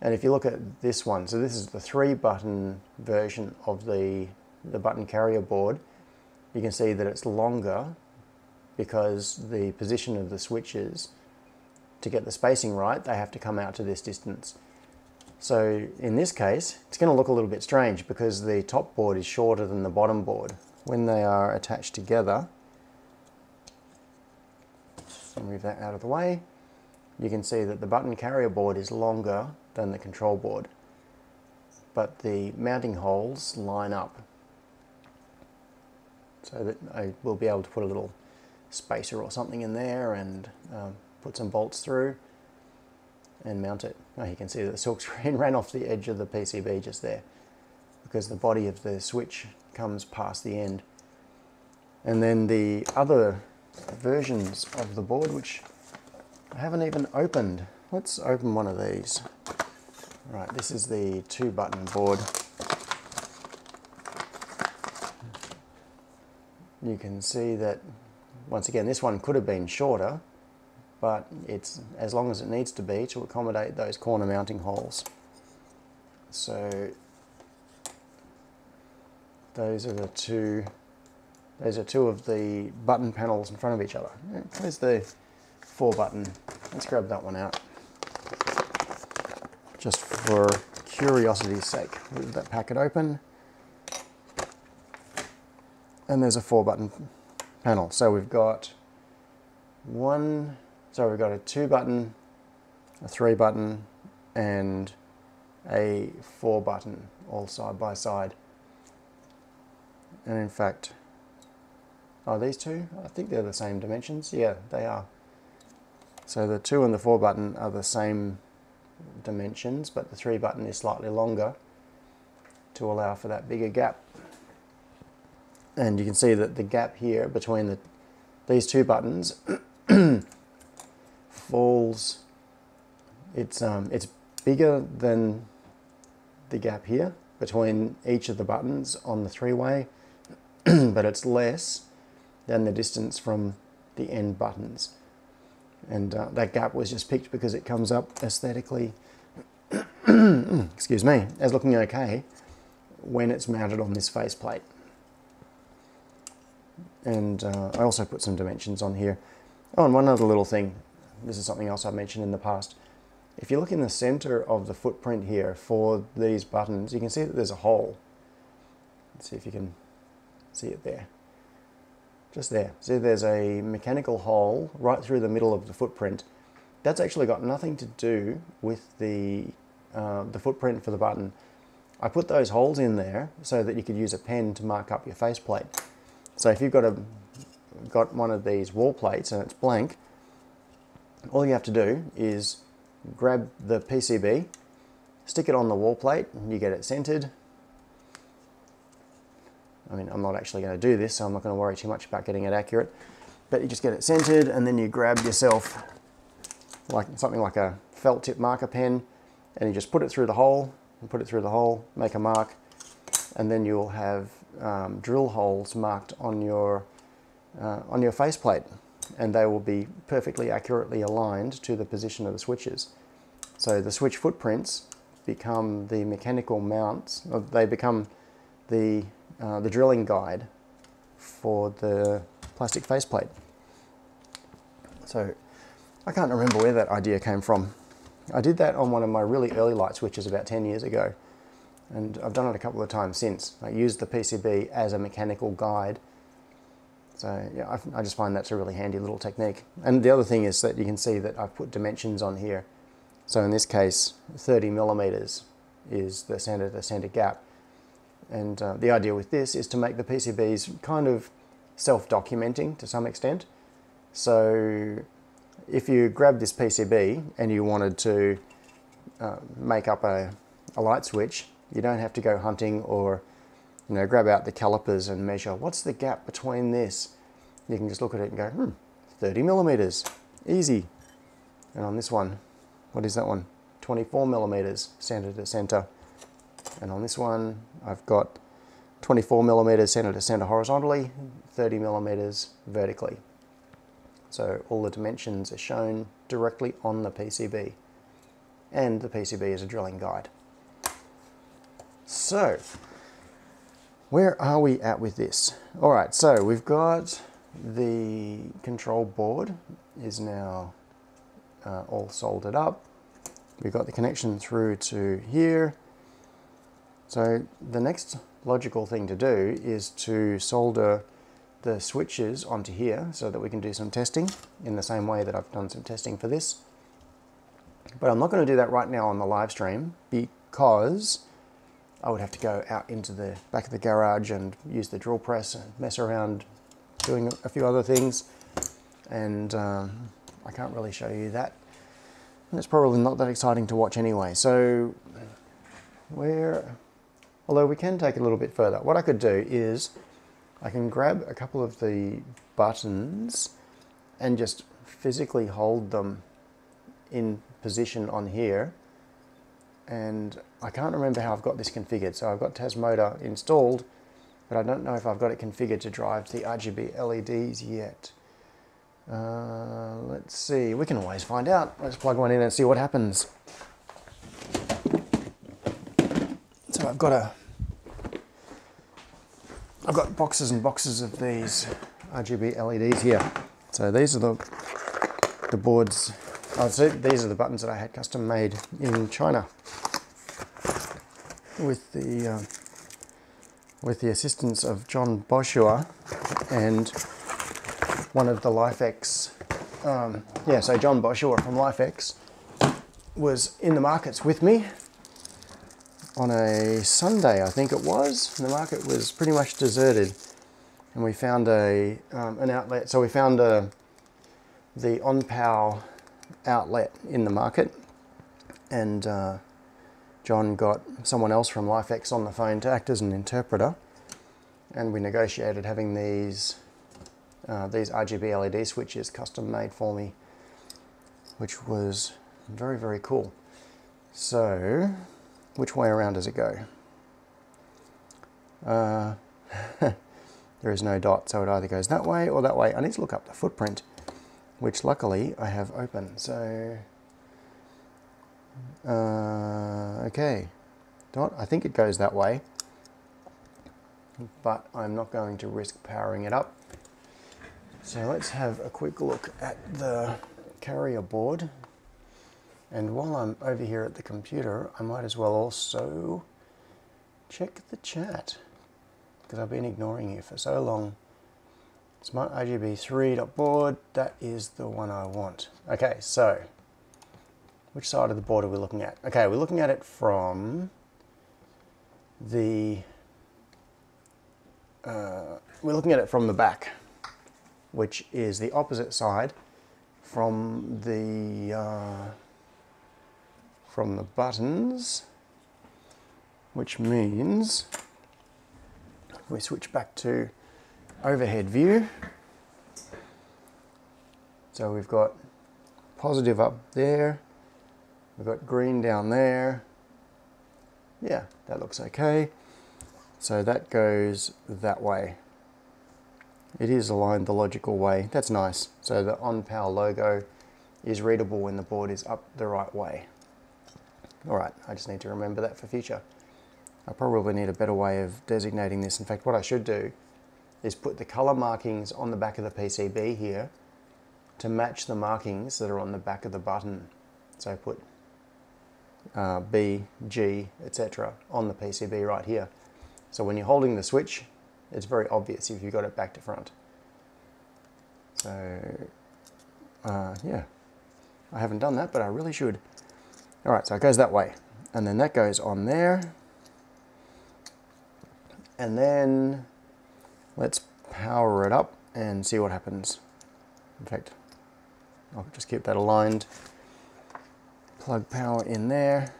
And if you look at this one, so this is the three button version of the, the button carrier board, you can see that it's longer because the position of the switches, to get the spacing right, they have to come out to this distance. So in this case, it's going to look a little bit strange because the top board is shorter than the bottom board. When they are attached together, move that out of the way, you can see that the button carrier board is longer than the control board, but the mounting holes line up so that I will be able to put a little spacer or something in there and um, put some bolts through and mount it. Now you can see that the silk screen ran off the edge of the PCB just there because the body of the switch comes past the end. And then the other versions of the board, which I haven't even opened. Let's open one of these. Right, this is the two button board. you can see that once again this one could have been shorter but it's as long as it needs to be to accommodate those corner mounting holes. So those are the two those are two of the button panels in front of each other. Where's the four button? Let's grab that one out. Just for curiosity's sake. Leave that packet open. And there's a four button panel. So we've got one, so we've got a two button, a three button, and a four button all side by side. And in fact, are these two? I think they're the same dimensions. Yeah, they are. So the two and the four button are the same dimensions, but the three button is slightly longer to allow for that bigger gap. And you can see that the gap here between the these two buttons falls, it's, um, it's bigger than the gap here between each of the buttons on the three-way, but it's less than the distance from the end buttons. And uh, that gap was just picked because it comes up aesthetically, excuse me, as looking okay when it's mounted on this faceplate. And uh, I also put some dimensions on here. Oh, and one other little thing. This is something else I've mentioned in the past. If you look in the center of the footprint here for these buttons, you can see that there's a hole. Let's see if you can see it there. Just there. See there's a mechanical hole right through the middle of the footprint. That's actually got nothing to do with the, uh, the footprint for the button. I put those holes in there so that you could use a pen to mark up your faceplate. So if you've got a got one of these wall plates and it's blank, all you have to do is grab the PCB, stick it on the wall plate, and you get it centered. I mean, I'm not actually going to do this, so I'm not going to worry too much about getting it accurate. But you just get it centered, and then you grab yourself like something like a felt tip marker pen, and you just put it through the hole, and put it through the hole, make a mark, and then you'll have um, drill holes marked on your, uh, on your faceplate and they will be perfectly accurately aligned to the position of the switches. So the switch footprints become the mechanical mounts, they become the, uh, the drilling guide for the plastic faceplate. So I can't remember where that idea came from. I did that on one of my really early light switches about 10 years ago and I've done it a couple of times since. I used the PCB as a mechanical guide. So yeah, I, I, just find that's a really handy little technique. And the other thing is that you can see that I've put dimensions on here. So in this case, 30 millimeters is the center the center gap. And uh, the idea with this is to make the PCBs kind of self-documenting to some extent. So if you grab this PCB and you wanted to uh, make up a, a light switch, you don't have to go hunting or you know, grab out the calipers and measure what's the gap between this. You can just look at it and go, hmm, 30 millimeters, easy. And on this one, what is that one? 24 millimeters center to center. And on this one, I've got 24 millimeters center to center horizontally, 30 millimeters vertically. So all the dimensions are shown directly on the PCB. And the PCB is a drilling guide. So, where are we at with this? All right, so we've got the control board is now uh, all soldered up. We've got the connection through to here. So the next logical thing to do is to solder the switches onto here so that we can do some testing in the same way that I've done some testing for this. But I'm not going to do that right now on the live stream because I would have to go out into the back of the garage and use the drill press and mess around doing a few other things. And um, I can't really show you that. And it's probably not that exciting to watch anyway. So where, although we can take a little bit further, what I could do is I can grab a couple of the buttons and just physically hold them in position on here and I can't remember how I've got this configured. So I've got Tasmota installed but I don't know if I've got it configured to drive the RGB LEDs yet. Uh, let's see, we can always find out. Let's plug one in and see what happens. So I've got a, I've got boxes and boxes of these RGB LEDs here. So these are the, the boards, so these are the buttons that I had custom made in China with the, uh, with the assistance of John Boschua and one of the LIFX, um, yeah, so John Boschua from LIFX was in the markets with me on a Sunday, I think it was. The market was pretty much deserted, and we found a um, an outlet. So we found a the OnPow outlet in the market, and uh, John got someone else from LIFX on the phone to act as an interpreter, and we negotiated having these uh, these RGB LED switches custom made for me, which was very, very cool. So, which way around does it go? Uh, there is no dot, so it either goes that way or that way. I need to look up the footprint, which luckily I have open. So, uh, okay, dot, I think it goes that way, but I'm not going to risk powering it up so let's have a quick look at the carrier board. And while I'm over here at the computer, I might as well also check the chat because I've been ignoring you for so long. Smart RGB 3.board, that is the one I want. Okay, so which side of the board are we looking at? Okay, we're looking at it from the, uh, we're looking at it from the back which is the opposite side from the uh, from the buttons, which means if we switch back to overhead view. So we've got positive up there, we've got green down there. Yeah, that looks okay. So that goes that way. It is aligned the logical way. That's nice. So the OnPow logo is readable when the board is up the right way. All right, I just need to remember that for future. I probably need a better way of designating this. In fact, what I should do is put the color markings on the back of the PCB here to match the markings that are on the back of the button. So put uh, B, G, etc. on the PCB right here. So when you're holding the switch, it's very obvious if you've got it back to front. So, uh, yeah, I haven't done that, but I really should. All right, so it goes that way. And then that goes on there. And then let's power it up and see what happens. In fact, I'll just keep that aligned. Plug power in there.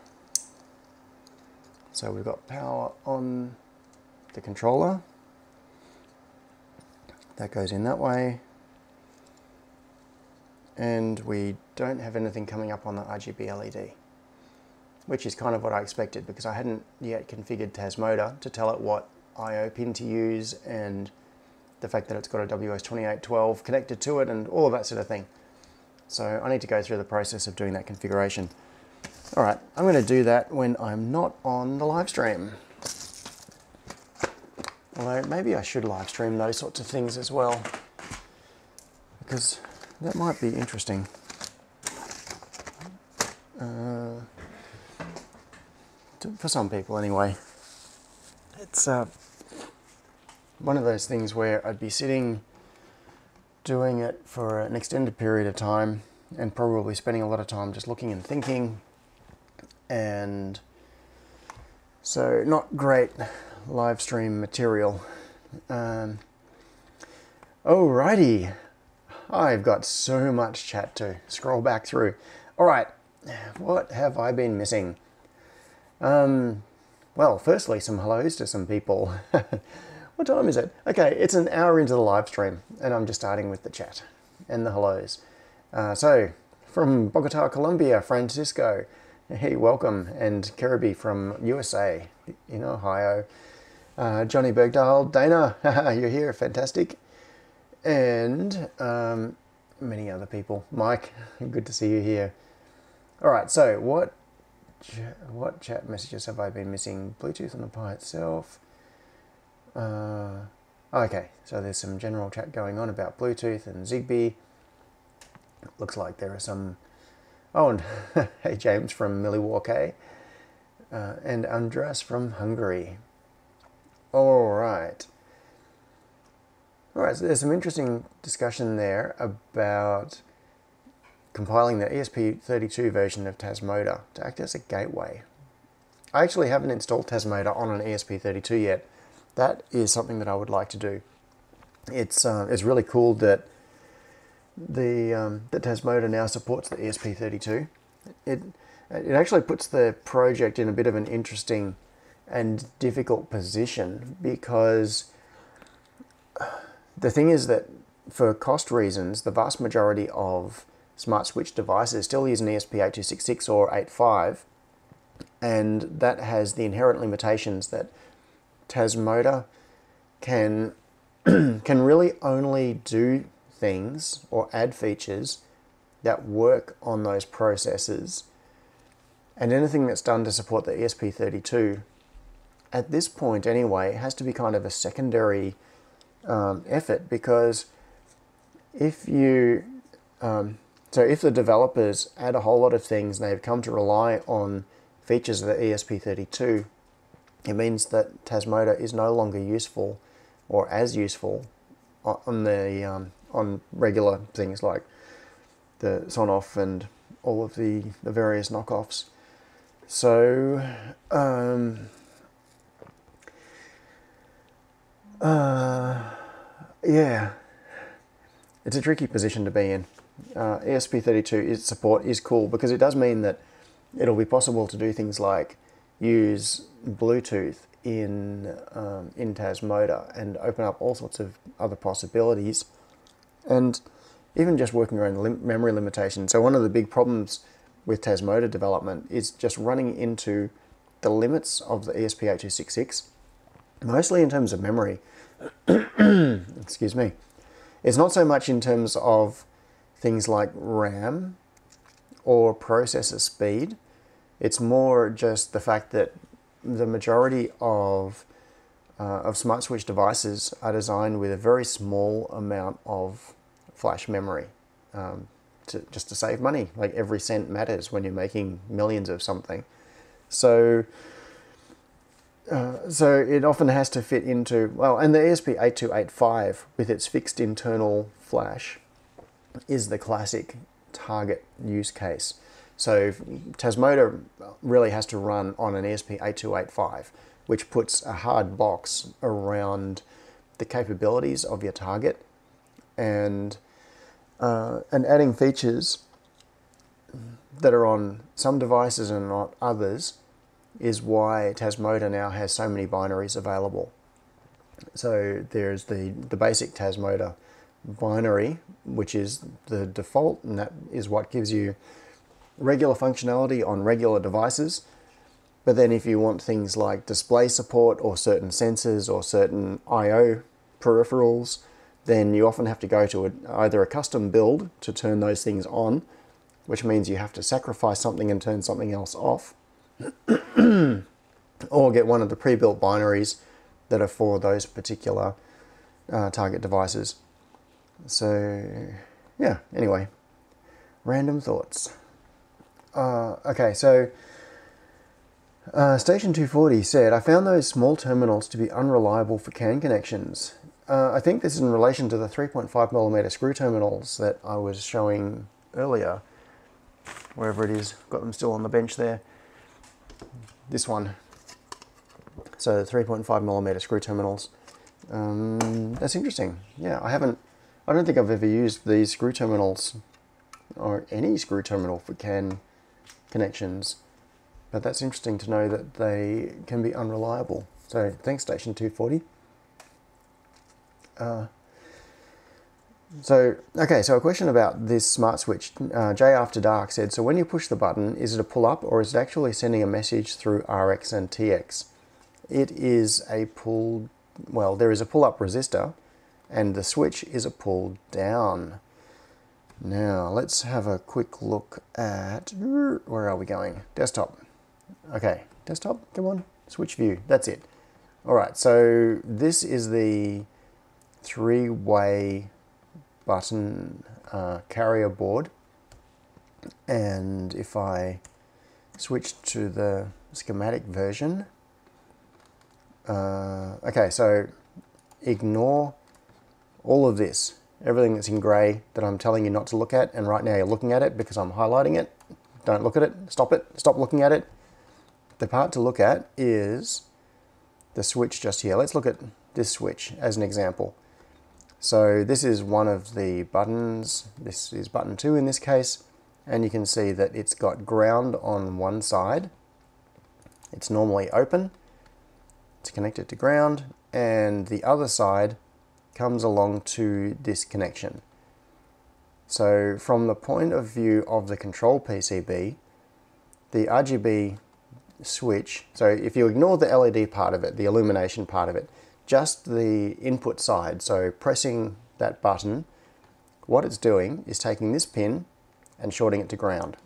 So we've got power on the controller. That goes in that way. And we don't have anything coming up on the RGB LED, which is kind of what I expected because I hadn't yet configured Tasmota to tell it what I/O pin to use and the fact that it's got a WS2812 connected to it and all of that sort of thing. So I need to go through the process of doing that configuration. All right, I'm going to do that when I'm not on the live stream. Although maybe I should live stream those sorts of things as well, because that might be interesting. Uh, for some people, anyway. It's uh, one of those things where I'd be sitting doing it for an extended period of time and probably spending a lot of time just looking and thinking and so not great live stream material. Um, alrighty, I've got so much chat to scroll back through. All right, what have I been missing? Um, well, firstly, some hellos to some people. what time is it? Okay, it's an hour into the live stream, and I'm just starting with the chat and the hellos. Uh, so, from Bogota, Colombia, Francisco, hey, welcome, and Kirby from USA in Ohio. Uh, Johnny Bergdahl, Dana, you're here, fantastic. And um, many other people. Mike, good to see you here. All right, so what what chat messages have I been missing? Bluetooth on the Pi itself. Uh, okay, so there's some general chat going on about Bluetooth and Zigbee. Looks like there are some. Oh, and hey, James from Milwaukee. Uh, and Andras from Hungary. All right. All right, so there's some interesting discussion there about compiling the ESP32 version of Tasmota to act as a gateway. I actually haven't installed Tasmota on an ESP32 yet. That is something that I would like to do. It's, uh, it's really cool that the um, that Tasmota now supports the ESP32. It it actually puts the project in a bit of an interesting and difficult position because the thing is that for cost reasons, the vast majority of smart switch devices still use an ESP8266 or 85, and that has the inherent limitations that Tasmota can can really only do things or add features that work on those processors. And anything that's done to support the ESP32, at this point anyway, has to be kind of a secondary um, effort because if you, um, so if the developers add a whole lot of things and they've come to rely on features of the ESP32, it means that Tasmota is no longer useful or as useful on the um, on regular things like the Sonoff and all of the, the various knockoffs. So, um, uh, yeah, it's a tricky position to be in. Uh, ESP32 support is cool because it does mean that it'll be possible to do things like use Bluetooth in um, in Tasmota and open up all sorts of other possibilities, and even just working around lim- memory limitations. So one of the big problems with Tasmota development is just running into the limits of the ESP8266, mostly in terms of memory. Excuse me. It's not so much in terms of things like RAM or processor speed. It's more just the fact that the majority of uh, of smart switch devices are designed with a very small amount of flash memory, um, to, just to save money. Like every cent matters when you're making millions of something. So, uh, so it often has to fit into well, and the ESP8285 with its fixed internal flash is the classic target use case. So Tasmota really has to run on an ESP8285, which puts a hard box around the capabilities of your target and uh, and adding features that are on some devices and not others is why Tasmota now has so many binaries available. So there's the, the basic Tasmota binary, which is the default, and that is what gives you regular functionality on regular devices. But then if you want things like display support or certain sensors or certain I.O. peripherals, then you often have to go to a, either a custom build to turn those things on, which means you have to sacrifice something and turn something else off, or get one of the pre-built binaries that are for those particular uh, target devices. So, yeah, anyway, random thoughts. Uh, okay, so uh, Station 240 said, I found those small terminals to be unreliable for CAN connections. Uh, I think this is in relation to the 3.5 millimeter screw terminals that I was showing earlier, wherever it is, got them still on the bench there. This one. So 3.5 millimeter screw terminals. Um, that's interesting. Yeah, I haven't, I don't think I've ever used these screw terminals or any screw terminal for CAN connections, but that's interesting to know that they can be unreliable. So thanks Station 240. Uh, so, okay, so a question about this smart switch. Uh, Jay After Dark said, so when you push the button, is it a pull up or is it actually sending a message through RX and TX? it is a pull, well, there is a pull-up resistor, and the switch is a pull down. Now, let's have a quick look at, where are we going? Desktop. Okay, desktop, come on, switch view, that's it. All right, so this is the three-way button uh, carrier board. And if I switch to the schematic version, uh, okay, so ignore all of this, everything that's in gray that I'm telling you not to look at, and right now you're looking at it because I'm highlighting it. Don't look at it, stop it, stop looking at it. The part to look at is the switch just here. Let's look at this switch as an example. So this is one of the buttons. This is button two in this case. And you can see that it's got ground on one side. It's normally open. It's connected to ground. And the other side comes along to this connection. So from the point of view of the control PCB, the RGB switch, so if you ignore the LED part of it, the illumination part of it, just the input side, so pressing that button, what it's doing is taking this pin and shorting it to ground.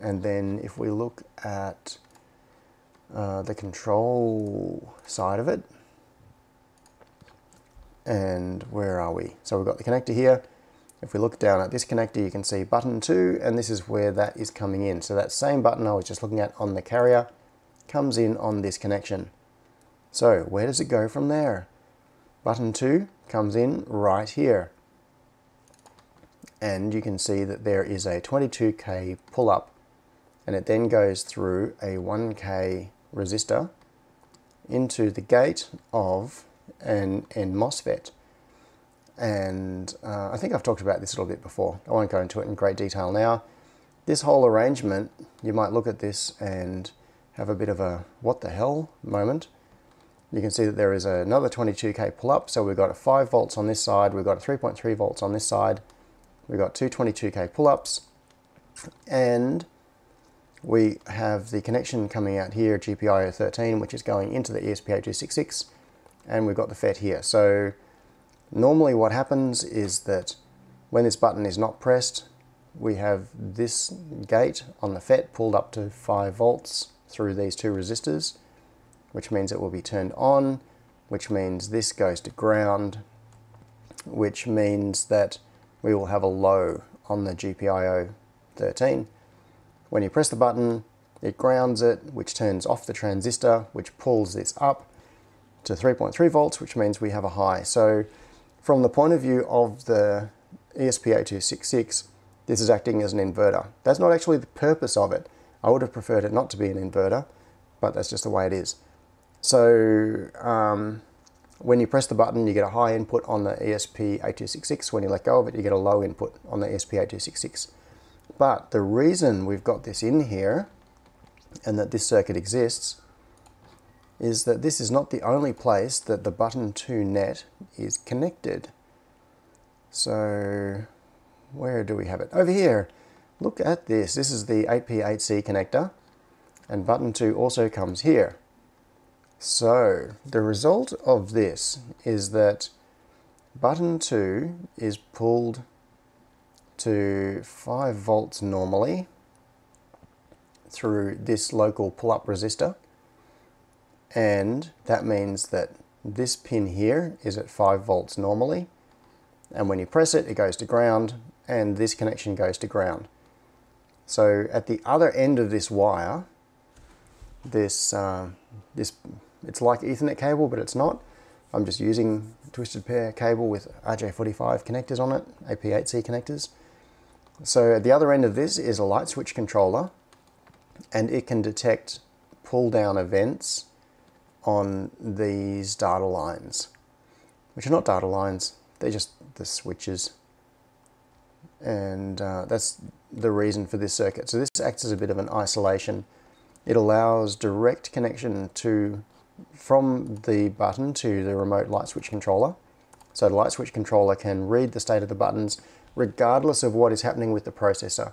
And then if we look at uh, the control side of it, and where are we? So we've got the connector here. If we look down at this connector, you can see button 2, and this is where that is coming in. So that same button I was just looking at on the carrier comes in on this connection. So where does it go from there? Button 2 comes in right here. And you can see that there is a 22k pull-up and it then goes through a 1k resistor into the gate of an, an MOSFET. And uh, I think I've talked about this a little bit before. I won't go into it in great detail now. This whole arrangement, you might look at this and have a bit of a what the hell moment you can see that there is another 22k pull-up. So we've got a 5 volts on this side, we've got a 3.3 volts on this side, we've got two 22k pull-ups, and we have the connection coming out here, GPIO 13, which is going into the ESP8266, and we've got the FET here. So normally what happens is that when this button is not pressed, we have this gate on the FET pulled up to 5 volts through these two resistors which means it will be turned on, which means this goes to ground, which means that we will have a low on the GPIO 13. When you press the button, it grounds it, which turns off the transistor, which pulls this up to 3.3 volts, which means we have a high. So from the point of view of the ESP8266, this is acting as an inverter. That's not actually the purpose of it. I would have preferred it not to be an inverter, but that's just the way it is. So um, when you press the button, you get a high input on the ESP8266. When you let go of it, you get a low input on the ESP8266. But the reason we've got this in here and that this circuit exists is that this is not the only place that the button to net is connected. So where do we have it? Over here. Look at this. This is the 8P8C connector and button 2 also comes here. So the result of this is that button 2 is pulled to 5 volts normally through this local pull-up resistor and that means that this pin here is at 5 volts normally and when you press it it goes to ground and this connection goes to ground. So at the other end of this wire this, uh, this it's like Ethernet cable, but it's not. I'm just using twisted pair cable with RJ45 connectors on it, 8P8C connectors. So at the other end of this is a light switch controller, and it can detect pull down events on these data lines, which are not data lines, they're just the switches. And uh, that's the reason for this circuit. So this acts as a bit of an isolation. It allows direct connection to from the button to the remote light switch controller. So the light switch controller can read the state of the buttons regardless of what is happening with the processor.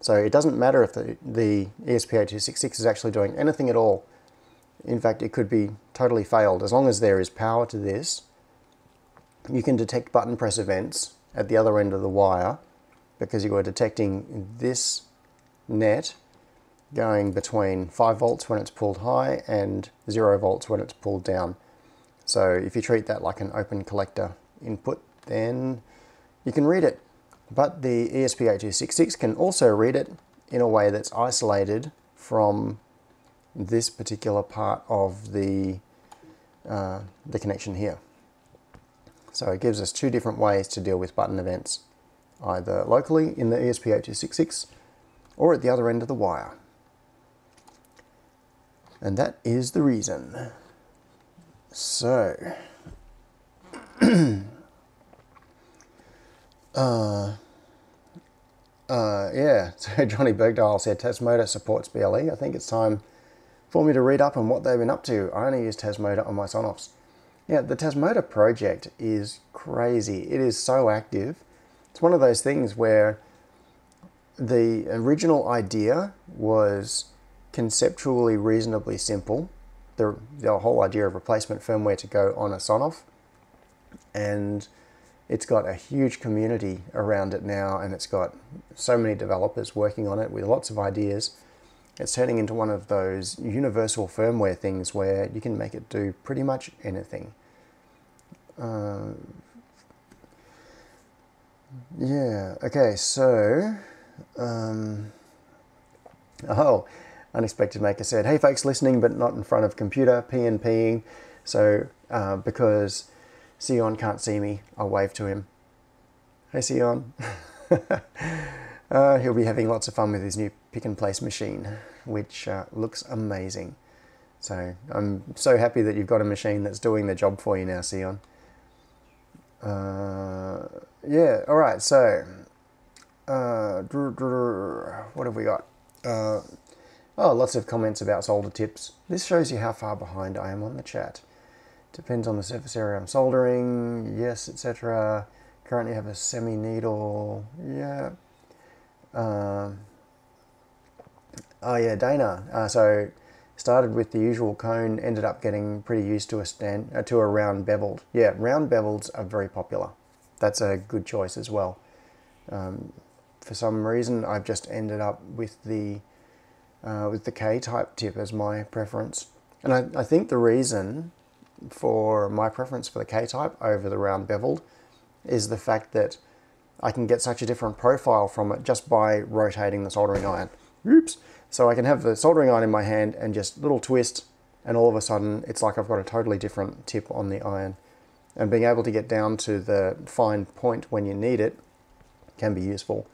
So it doesn't matter if the, the ESP8266 is actually doing anything at all. In fact, it could be totally failed. As long as there is power to this, you can detect button press events at the other end of the wire because you are detecting this net going between 5 volts when it's pulled high and 0 volts when it's pulled down. So if you treat that like an open collector input, then you can read it. But the ESP8266 can also read it in a way that's isolated from this particular part of the, uh, the connection here. So it gives us two different ways to deal with button events, either locally in the ESP8266 or at the other end of the wire. And that is the reason. So, uh, uh, yeah, so Johnny Bergdahl said Tasmota supports BLE. I think it's time for me to read up on what they've been up to. I only use Tasmota on my Sonoffs. Yeah, the Tasmota project is crazy. It is so active. It's one of those things where the original idea was conceptually reasonably simple. The, the whole idea of replacement firmware to go on a Sonoff. And it's got a huge community around it now, and it's got so many developers working on it with lots of ideas it's turning into one of those universal firmware things where you can make it do pretty much anything. Uh, yeah, okay, so, um, oh, Unexpected Maker said, hey folks listening but not in front of computer, PNPing. So, uh, because Seon can't see me, I'll wave to him. Hey Seon. Uh, he'll be having lots of fun with his new pick and place machine, which uh, looks amazing. So I'm so happy that you've got a machine that's doing the job for you now, Seon. Uh, yeah, all right, so uh, what have we got? Uh, oh, lots of comments about solder tips. This shows you how far behind I am on the chat. Depends on the surface area I'm soldering, yes, etc. Currently have a semi needle, yeah. Um, oh yeah, Dana. Uh, so started with the usual cone, ended up getting pretty used to a stand uh, to a round beveled. Yeah, round bevels are very popular. That's a good choice as well. Um, for some reason, I've just ended up with the uh, with the K type tip as my preference, and I, I think the reason for my preference for the K type over the round beveled is the fact that I can get such a different profile from it just by rotating the soldering iron. Oops. So I can have the soldering iron in my hand and just little twist and all of a sudden it's like I've got a totally different tip on the iron. And being able to get down to the fine point when you need it can be useful.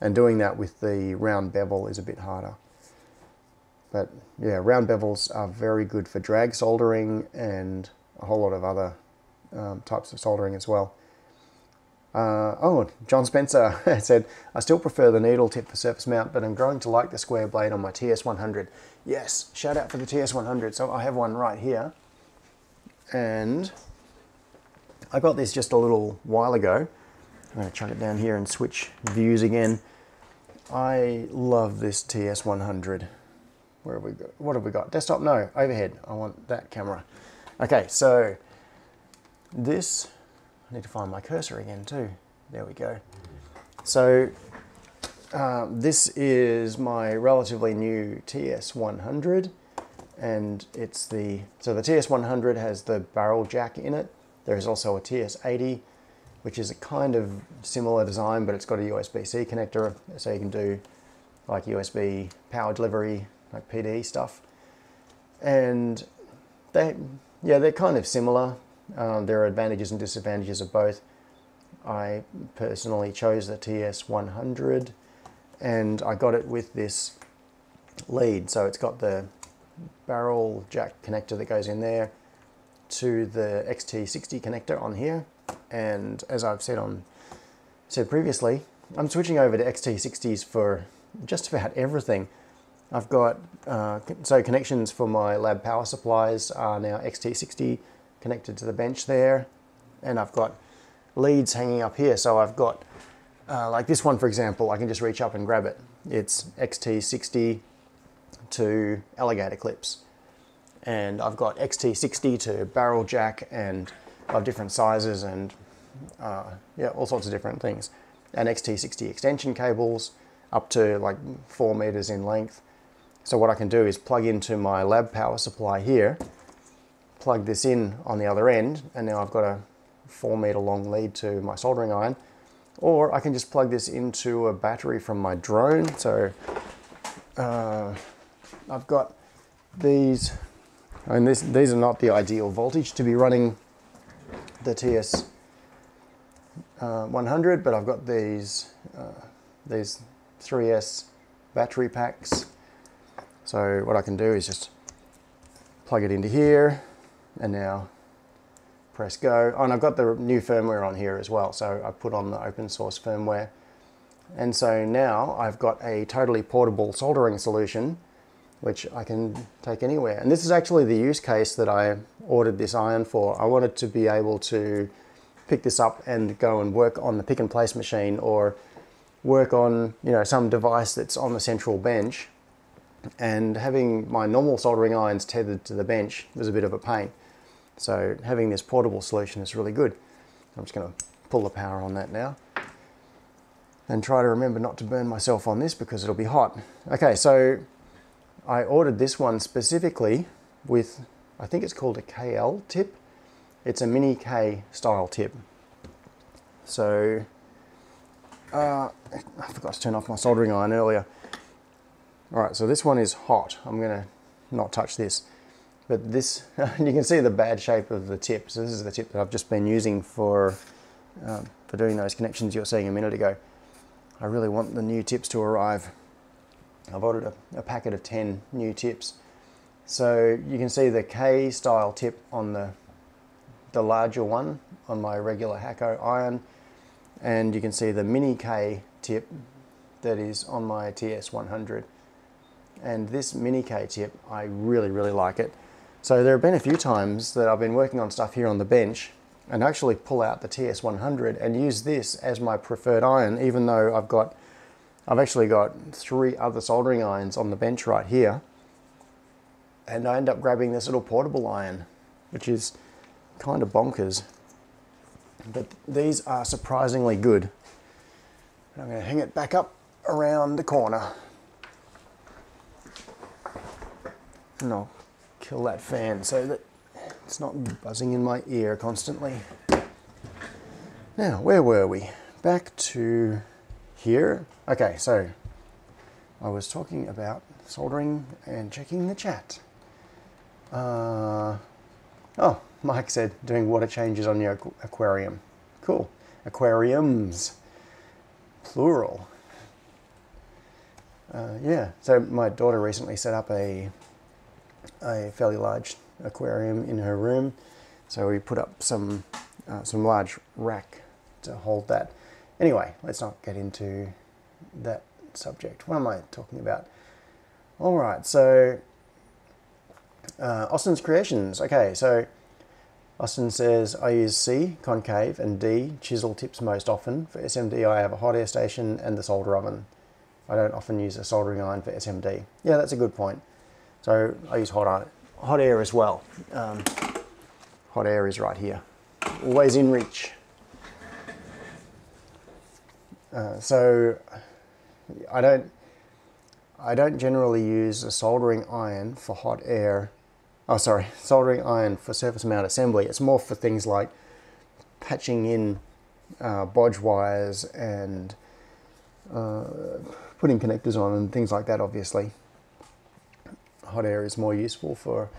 And doing that with the round bevel is a bit harder. But yeah, round bevels are very good for drag soldering and a whole lot of other um, types of soldering as well. Uh, oh, John Spencer said, I still prefer the needle tip for surface mount, but I'm growing to like the square blade on my TS100. Yes, shout out for the TS100. So I have one right here. And I got this just a little while ago. I'm going to chuck it down here and switch views again. I love this TS100. Where have we got? What have we got? Desktop? No, overhead. I want that camera. Okay, so this need to find my cursor again too. There we go. So um, this is my relatively new TS100 and it's the, so the TS100 has the barrel jack in it. There is also a TS80 which is a kind of similar design but it's got a USB-C connector so you can do like USB power delivery, like PD stuff. And they, yeah, they're kind of similar. Um, there are advantages and disadvantages of both. I personally chose the TS100 and I got it with this lead. So it's got the barrel jack connector that goes in there to the XT60 connector on here. And as I've said on said previously, I'm switching over to XT60s for just about everything. I've got, uh, so connections for my lab power supplies are now XT60 connected to the bench there. And I've got leads hanging up here. So I've got, uh, like this one, for example, I can just reach up and grab it. It's XT60 to alligator clips. and I've got XT60 to barrel jack and of different sizes and uh, yeah, all sorts of different things. And XT60 extension cables up to like four meters in length. So what I can do is plug into my lab power supply here, plug this in on the other end, and now I've got a four meter long lead to my soldering iron. Or I can just plug this into a battery from my drone. So uh, I've got these, mean, this, these are not the ideal voltage to be running the TS uh, 100, but I've got these, uh, these 3S battery packs. So what I can do is just plug it into here and now press go. And I've got the new firmware on here as well. So I put on the open source firmware. And so now I've got a totally portable soldering solution which I can take anywhere. And this is actually the use case that I ordered this iron for. I wanted to be able to pick this up and go and work on the pick and place machine or work on you know some device that's on the central bench and having my normal soldering irons tethered to the bench was a bit of a pain. So having this portable solution is really good. I'm just going to pull the power on that now and try to remember not to burn myself on this because it'll be hot. Okay, so I ordered this one specifically with, I think it's called a KL tip. It's a mini K style tip. So, uh, I forgot to turn off my soldering iron earlier. All right, so this one is hot. I'm gonna not touch this. But this, you can see the bad shape of the tip. So this is the tip that I've just been using for, um, for doing those connections you were seeing a minute ago. I really want the new tips to arrive. I've ordered a, a packet of 10 new tips. So you can see the K style tip on the, the larger one on my regular Hakko iron. And you can see the mini K tip that is on my TS100. And this mini K tip, I really, really like it. So there have been a few times that I've been working on stuff here on the bench and actually pull out the TS100 and use this as my preferred iron, even though I've got I've actually got three other soldering irons on the bench right here. And I end up grabbing this little portable iron, which is kind of bonkers. But these are surprisingly good. I'm going to hang it back up around the corner. And I'll kill that fan so that it's not buzzing in my ear constantly. Now, where were we? Back to here. Okay, so I was talking about soldering and checking the chat. Uh, oh, Mike said doing water changes on your aquarium. Cool. Aquariums, plural. Uh, yeah, so my daughter recently set up a, a fairly large aquarium in her room. So we put up some, uh, some large rack to hold that. Anyway, let's not get into that subject. What am I talking about? All right, so uh, Austin's Creations. Okay, so Austin says, I use C, concave, and D, chisel tips most often. For SMD, I have a hot air station and the solder oven. I don't often use a soldering iron for SMD. Yeah, that's a good point. So I use hot, iron, hot air as well. Um, hot air is right here, always in reach. Uh, so I don't I don't generally use a soldering iron for hot air. Oh, sorry, soldering iron for surface mount assembly. It's more for things like patching in uh, bodge wires and uh, putting connectors on and things like that. Obviously, hot air is more useful for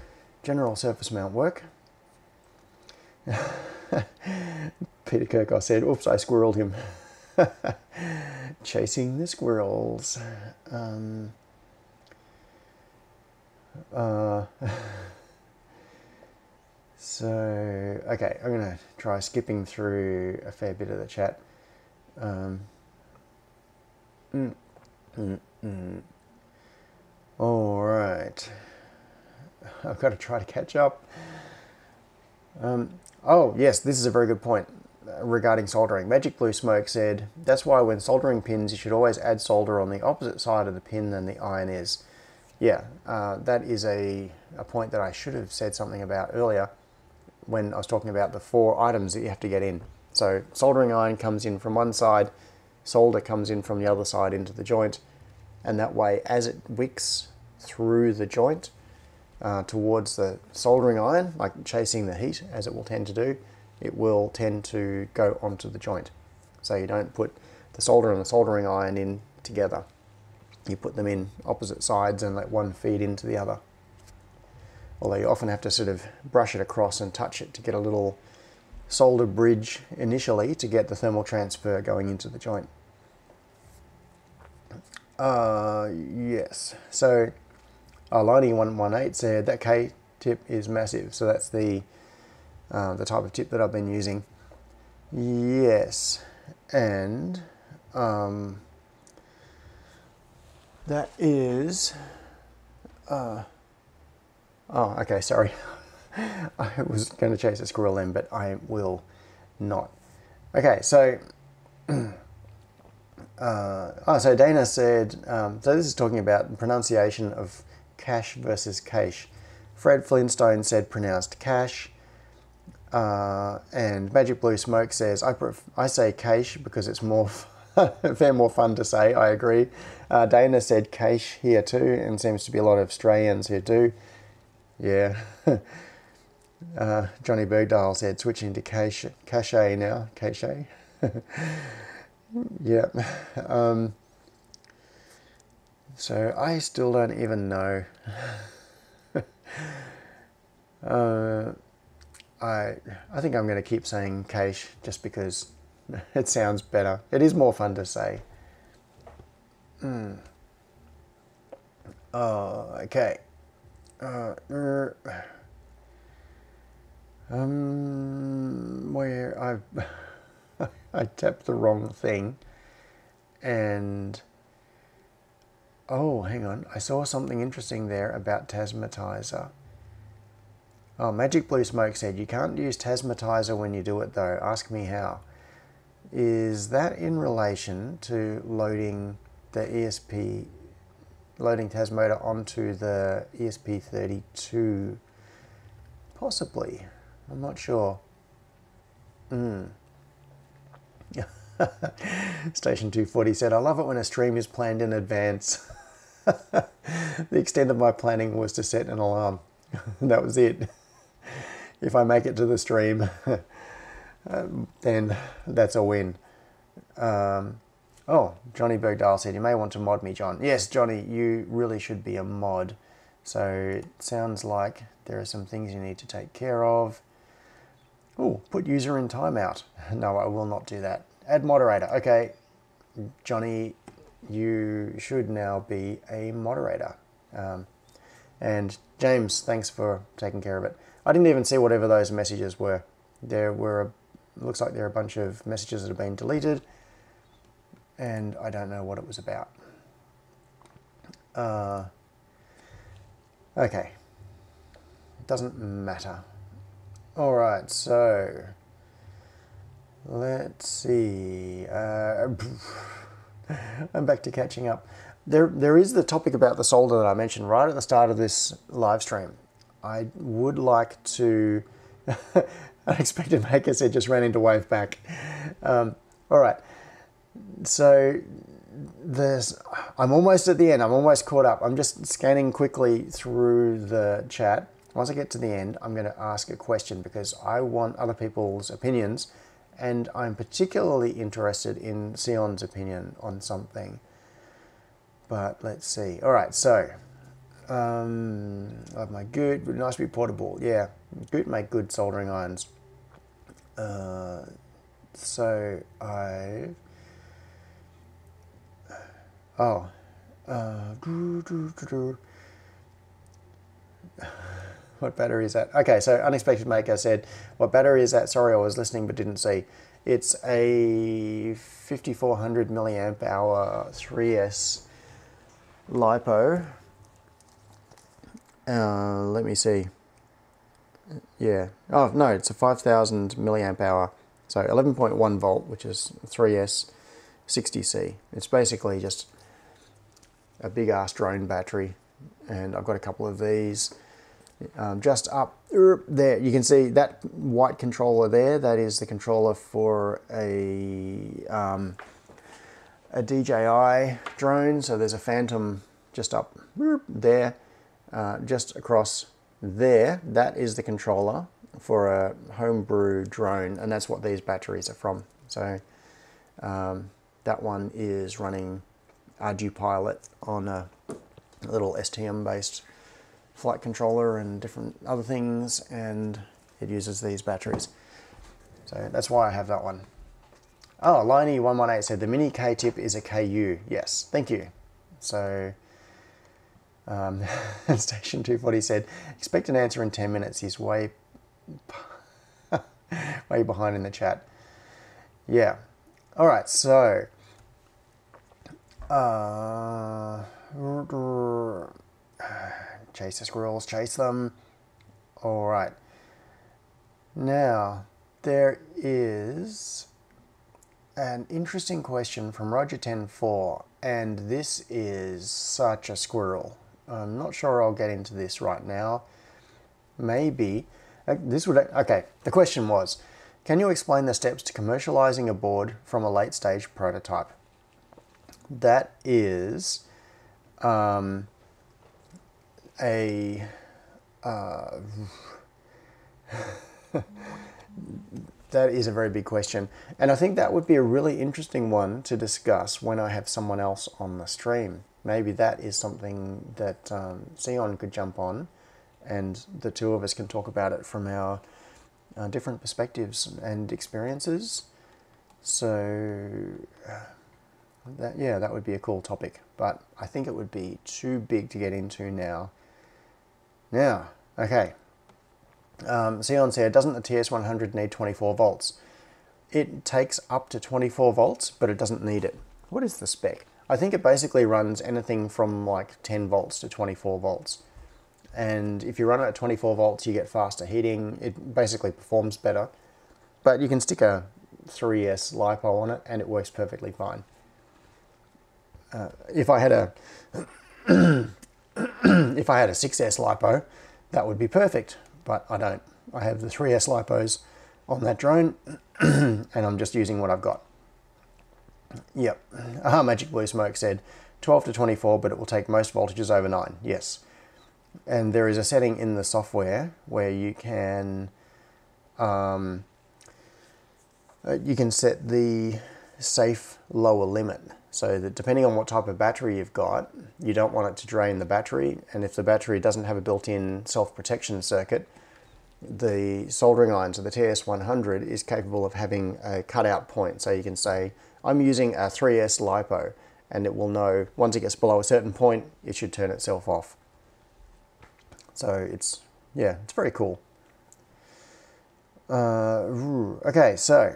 general surface mount work. Peter Kirk, I said, "Oops, I squirreled him." Chasing the squirrels. Um, uh, so, okay, I'm going to try skipping through a fair bit of the chat. Um, mm, mm, mm. All right. I've got to try to catch up. Um, oh, yes, this is a very good point regarding soldering. Magic Blue Smoke said, That's why when soldering pins, you should always add solder on the opposite side of the pin than the iron is. yeah, uh, that is a, a point that I should have said something about earlier when I was talking about the four items that you have to get in. So soldering iron comes in from one side, solder comes in from the other side into the joint, and that way as it wicks through the joint uh, towards the soldering iron, like chasing the heat as it will tend to do, it will tend to go onto the joint. So you don't put the solder and the soldering iron in together. You put them in opposite sides and let one feed into the other. Although you often have to sort of brush it across and touch it to get a little solder bridge initially to get the thermal transfer going into the joint. Uh, yes, so Alani118 said that K tip is massive, so that's the uh, the type of tip that I've been using. Yes, and um, that is. Uh, oh, okay, sorry. I was going to chase a squirrel then, but I will not. Okay, so. Uh, oh, so Dana said, um, so this is talking about pronunciation of cash versus cache. Fred Flintstone said pronounced cash. Uh, and Magic Blue Smoke says, I, I say cache because it's more fair more fun to say, I agree. Uh, Dana said cache here too, and seems to be a lot of Australians here too. Yeah. uh, Johnny Bergdahl said switching to cache, cache now, cache. yeah. Um, so I still don't even know. uh, I I think I'm going to keep saying cache just because it sounds better. It is more fun to say. Mm. Oh, okay. Uh, er, um, where I I tapped the wrong thing, and oh, hang on, I saw something interesting there about Tasmotizer. Oh, Magic Blue Smoke said, you can't use Tasmotizer when you do it though. Ask me how. Is that in relation to loading the ESP, loading Tasmota onto the ESP32? Possibly. I'm not sure. Mm. Station 240 said, I love it when a stream is planned in advance. the extent of my planning was to set an alarm. that was it if I make it to the stream, um, then that's a win. Um, oh, Johnny Bergdahl said, You may want to mod me, John. Yes, Johnny, you really should be a mod. So it sounds like there are some things you need to take care of. Oh, put user in timeout. No, I will not do that. Add moderator. Okay, Johnny, you should now be a moderator. Um, and James, thanks for taking care of it. I didn't even see whatever those messages were. There were, a, looks like there are a bunch of messages that have been deleted, and I don't know what it was about. Uh, okay, doesn't matter. All right, so let's see. Uh, I'm back to catching up. There, there is the topic about the solder that I mentioned right at the start of this live stream. I would like to. Unexpected Maker said just ran into wave back. Um, all right. So there's. I'm almost at the end. I'm almost caught up. I'm just scanning quickly through the chat. Once I get to the end, I'm going to ask a question because I want other people's opinions, and I'm particularly interested in Seon's opinion on something. But let's see. All right, so um, of my good, nice to be portable. Yeah, good make good soldering irons. Uh, so I. Oh. Uh, what battery is that? Okay, so Unexpected Maker said, What battery is that? Sorry, I was listening but didn't see. It's a 5400 milliamp hour 3S LiPo uh, let me see. Yeah. Oh, no, it's a 5000 milliamp hour. So 11.1 volt, which is 3S 60C. It's basically just a big ass drone battery and I've got a couple of these um, just up er, there. You can see that white controller there. That is the controller for a um, a DJI drone. So there's a Phantom just up er, there, uh, just across there. That is the controller for a homebrew drone, and that's what these batteries are from. So um, that one is running ArduPilot on a little STM based flight controller and different other things and it uses these batteries. So that's why I have that one. Oh, Liney118 said the mini K tip is a KU. Yes, thank you. So um, Station 240 said, expect an answer in 10 minutes. He's way, way behind in the chat. Yeah. All right, so uh, chase the squirrels, chase them. All right. Now, there is an interesting question from Roger104, and this is such a squirrel. I'm not sure I'll get into this right now. Maybe. Uh, this would, okay, the question was, can you explain the steps to commercializing a board from a late stage prototype? That is um, a uh, that is a very big question, and I think that would be a really interesting one to discuss when I have someone else on the stream. Maybe that is something that um, Seon could jump on, and the two of us can talk about it from our uh, different perspectives and experiences. So, that yeah, that would be a cool topic, but I think it would be too big to get into now. Now, okay. Um, Seon said, doesn't the TS100 need 24 volts? It takes up to 24 volts, but it doesn't need it. What is the spec? I think it basically runs anything from like 10 volts to 24 volts. And if you run it at 24 volts, you get faster heating. It basically performs better. But you can stick a 3S LiPo on it and it works perfectly fine. Uh, if I had a if I had a 6S lipo, that would be perfect, but I don't. I have the 3S lipos on that drone, and I'm just using what I've got. Yep. Aha, Magic Blue Smoke said 12 to 24, but it will take most voltages over 9. Yes. And there is a setting in the software where you can um, uh, you can set the safe lower limit. So that depending on what type of battery you've got, you don't want it to drain the battery. And if the battery doesn't have a built-in self-protection circuit, the soldering iron, so the TS100 is capable of having a cutout point. So you can say, I'm using a 3S LiPo, and it will know once it gets below a certain point, it should turn itself off. So it's, yeah, it's very cool. Uh, okay, so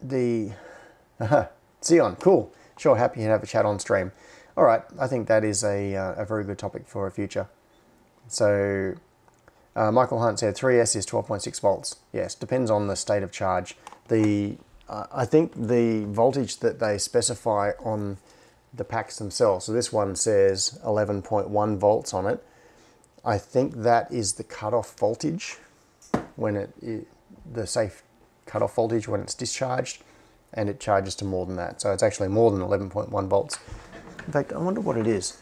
the Seon, cool. Sure, happy to have a chat on stream. All right, I think that is a, uh, a very good topic for a future. So, uh, Michael Hunt said 3S is 12.6 volts. Yes, depends on the state of charge. The uh, I think the voltage that they specify on the packs themselves, so this one says 11.1 volts on it. I think that is the cutoff voltage when it, it the safe cutoff voltage when it's discharged and it charges to more than that. So it's actually more than 11.1 volts. In fact, I wonder what it is.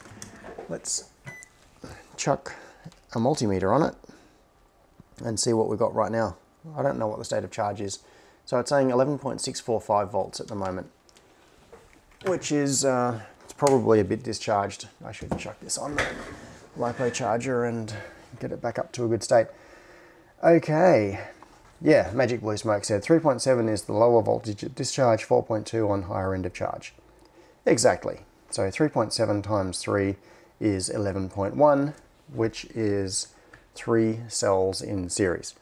Let's chuck a multimeter on it and see what we've got right now. I don't know what the state of charge is. So it's saying 11.645 volts at the moment, which is uh, it's probably a bit discharged. I should chuck this on the LiPo charger and get it back up to a good state. Okay, yeah, Magic Blue Smoke said 3.7 is the lower voltage discharge, 4.2 on higher end of charge. Exactly. So 3.7 times 3 is 11.1, which is three cells in series.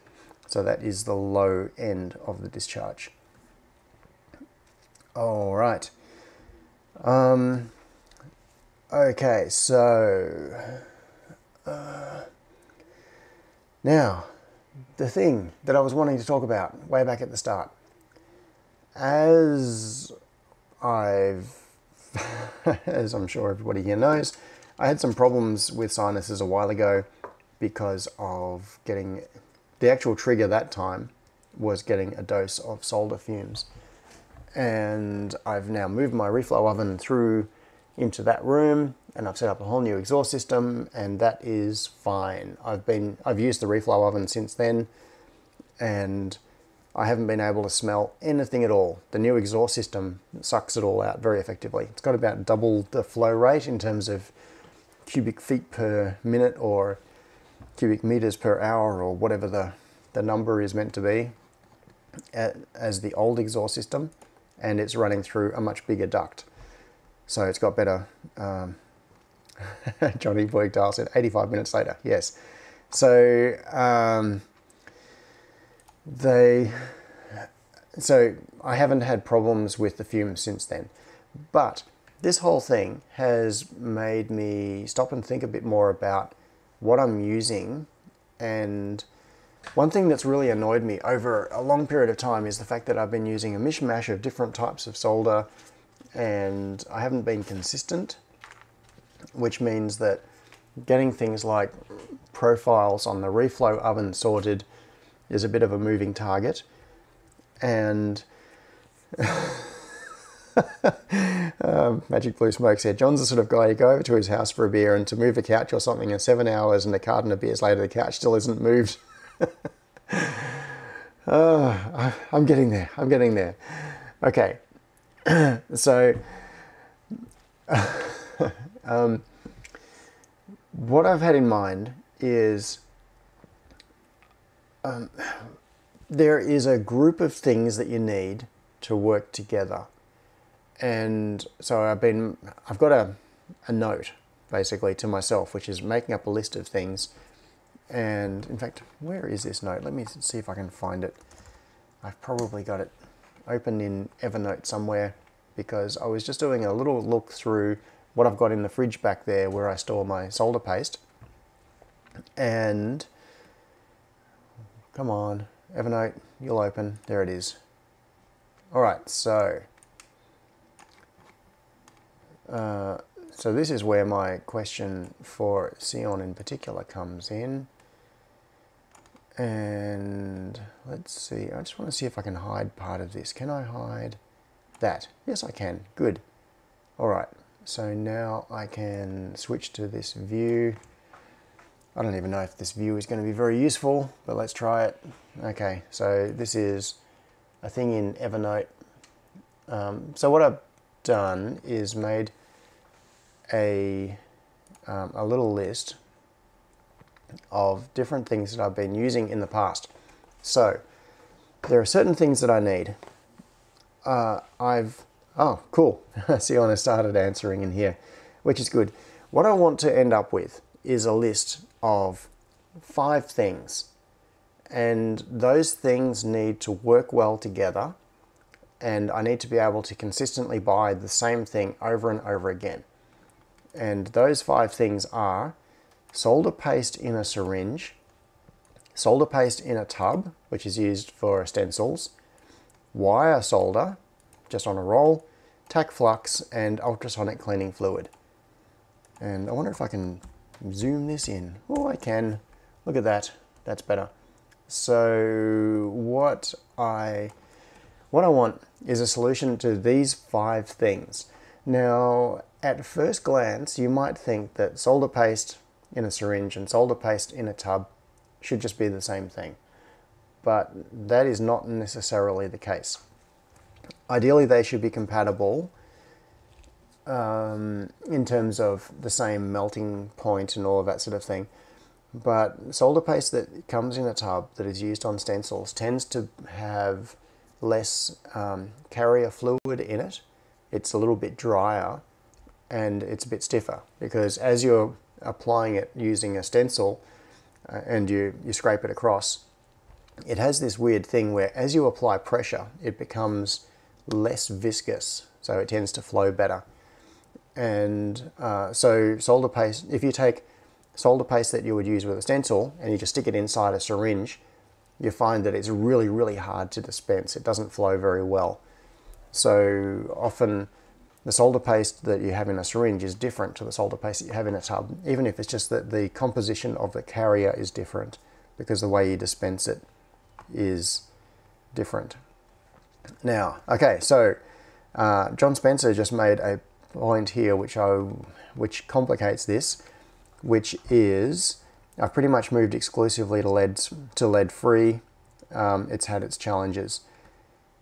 So that is the low end of the discharge. All right. Um, okay, so uh, now the thing that I was wanting to talk about way back at the start. As I've as I'm sure everybody here knows, I had some problems with sinuses a while ago because of getting the actual trigger that time was getting a dose of solder fumes. And I've now moved my reflow oven through into that room and I've set up a whole new exhaust system and that is fine. I've been I've used the reflow oven since then and I haven't been able to smell anything at all. The new exhaust system sucks it all out very effectively. It's got about double the flow rate in terms of cubic feet per minute or cubic meters per hour or whatever the, the number is meant to be as the old exhaust system and it's running through a much bigger duct. So it's got better. Um, Johnny Bergdahl said 85 minutes later. Yes. So um, they. So I haven't had problems with the fumes since then, but this whole thing has made me stop and think a bit more about what I'm using and one thing that's really annoyed me over a long period of time is the fact that I've been using a mishmash of different types of solder and I haven't been consistent, which means that getting things like profiles on the reflow oven sorted is a bit of a moving target. And um, Magic Blue Smoke said, John's the sort of guy you go over to his house for a beer and to move a couch or something in seven hours and a carton of beers later the couch still isn't moved. uh, I'm getting there. I'm getting there. Okay. so, um, what I've had in mind is um, there is a group of things that you need to work together. And so I've been, I've got a, a note basically to myself, which is making up a list of things and in fact, where is this note? Let me see if I can find it. I've probably got it open in Evernote somewhere because I was just doing a little look through what I've got in the fridge back there where I store my solder paste. And come on, Evernote, you'll open. There it is. All right, so uh, so this is where my question for Seon in particular comes in. And let's see, I just want to see if I can hide part of this. Can I hide that? Yes, I can. Good. All right, so now I can switch to this view. I don't even know if this view is going to be very useful, but let's try it. Okay, so this is a thing in Evernote. Um, so what I've done is made a, um, a little list of different things that I've been using in the past. So there are certain things that I need. Uh, I've, oh, cool. Siona started answering in here, which is good. What I want to end up with is a list of five things. And those things need to work well together. And I need to be able to consistently buy the same thing over and over again. And those five things are solder paste in a syringe, solder paste in a tub, which is used for stencils, wire solder, just on a roll, tack flux, and ultrasonic cleaning fluid. And I wonder if I can zoom this in. Oh, I can. Look at that. That's better. So what I what I want is a solution to these five things. Now, at first glance, you might think that solder paste in a syringe and solder paste in a tub should just be the same thing. But that is not necessarily the case. Ideally, they should be compatible um, in terms of the same melting point and all of that sort of thing. But solder paste that comes in a tub that is used on stencils tends to have less um, carrier fluid in it. It's a little bit drier and it's a bit stiffer because as you're applying it using a stencil uh, and you, you scrape it across, it has this weird thing where as you apply pressure, it becomes less viscous, so it tends to flow better. And uh, so solder paste, if you take solder paste that you would use with a stencil and you just stick it inside a syringe, you find that it's really, really hard to dispense. It doesn't flow very well. So often the solder paste that you have in a syringe is different to the solder paste that you have in a tub, even if it's just that the composition of the carrier is different because the way you dispense it is different. Now, okay, so uh, John Spencer just made a point here which I which complicates this, which is I've pretty much moved exclusively to lead to lead free. Um, it's had its challenges.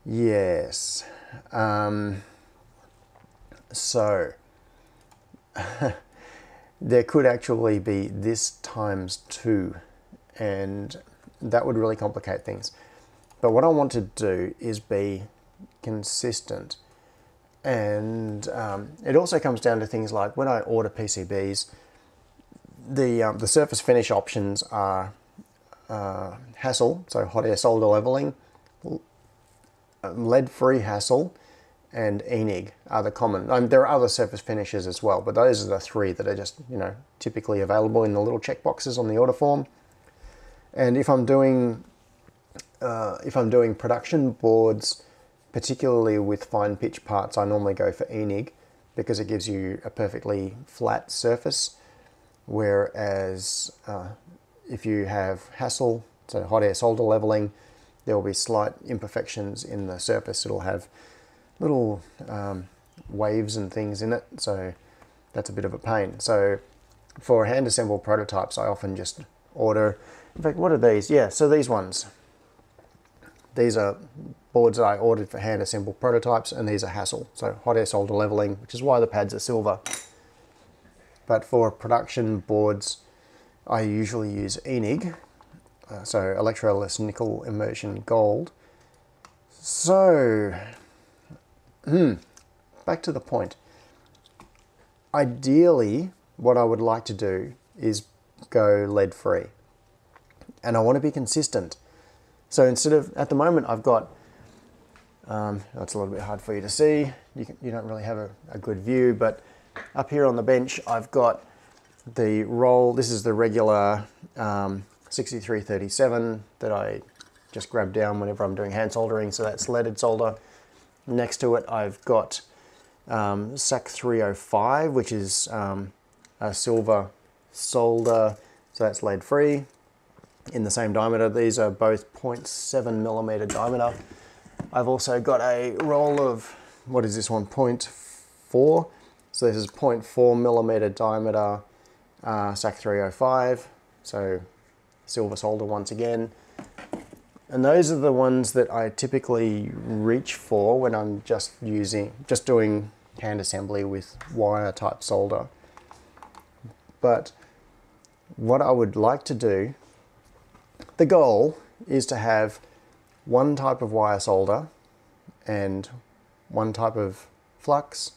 Yes. Um, so there could actually be this times two, and that would really complicate things. But what I want to do is be consistent. And um, it also comes down to things like when I order PCBs, the, um, the surface finish options are uh, so hot air solder leveling, lead-free HASL, and ENIG are the common. Um, there are other surface finishes as well, but those are the three that are just you know typically available in the little check boxes on the order form. And if I'm doing uh, if I'm doing production boards, particularly with fine pitch parts, I normally go for ENIG because it gives you a perfectly flat surface. Whereas uh, if you have HASL, so hot air solder leveling, there will be slight imperfections in the surface. It'll have little um, waves and things in it, so that's a bit of a pain. So for hand assembled prototypes, I often just order, in fact, what are these? Yeah, so these ones. These are boards that I ordered for hand assembled prototypes, and these are HASL, so hot air solder leveling, which is why the pads are silver. But for production boards, I usually use ENIG, uh, so electroless nickel immersion gold. So Hmm. Back to the point. Ideally, what I would like to do is go lead free. And I want to be consistent. So instead of, at the moment, I've got, um, that's a little bit hard for you to see. You, can, you don't really have a, a good view, but up here on the bench, I've got the roll. This is the regular um, 6337 that I just grab down whenever I'm doing hand soldering. So that's leaded solder. Next to it, I've got um, SAC 305, which is um, a silver solder, so that's lead free in the same diameter. These are both 0.7 millimeter diameter. I've also got a roll of, what is this one, 0.4. So this is 0.4 millimeter diameter uh, SAC 305. So silver solder once again. And those are the ones that I typically reach for when I'm just using, just doing hand assembly with wire type solder. But what I would like to do, the goal is to have one type of wire solder and one type of flux,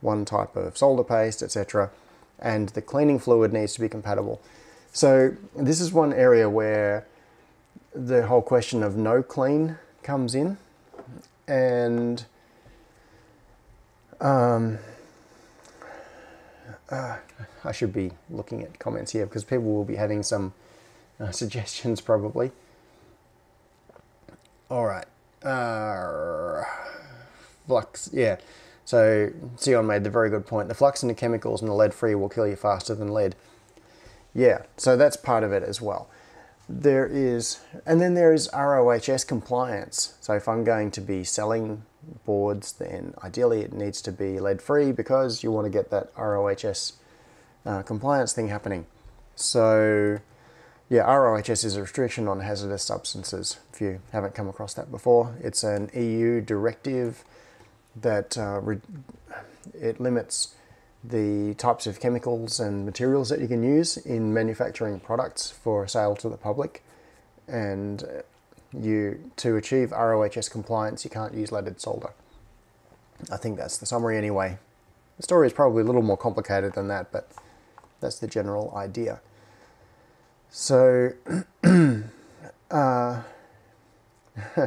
one type of solder paste, etc. And the cleaning fluid needs to be compatible. So this is one area where the whole question of no clean comes in and um, uh, I should be looking at comments here because people will be having some uh, suggestions probably. All right. Uh, flux, yeah. So Seon made the very good point. The flux the chemicals and the lead free will kill you faster than lead. Yeah, so that's part of it as well there is, and then there is ROHS compliance. So if I'm going to be selling boards, then ideally it needs to be lead free because you want to get that ROHS uh, compliance thing happening. So yeah, ROHS is a restriction on hazardous substances. If you haven't come across that before, it's an EU directive that uh, it limits the types of chemicals and materials that you can use in manufacturing products for sale to the public. And you to achieve ROHS compliance, you can't use leaded solder. I think that's the summary anyway. The story is probably a little more complicated than that, but that's the general idea. So, uh,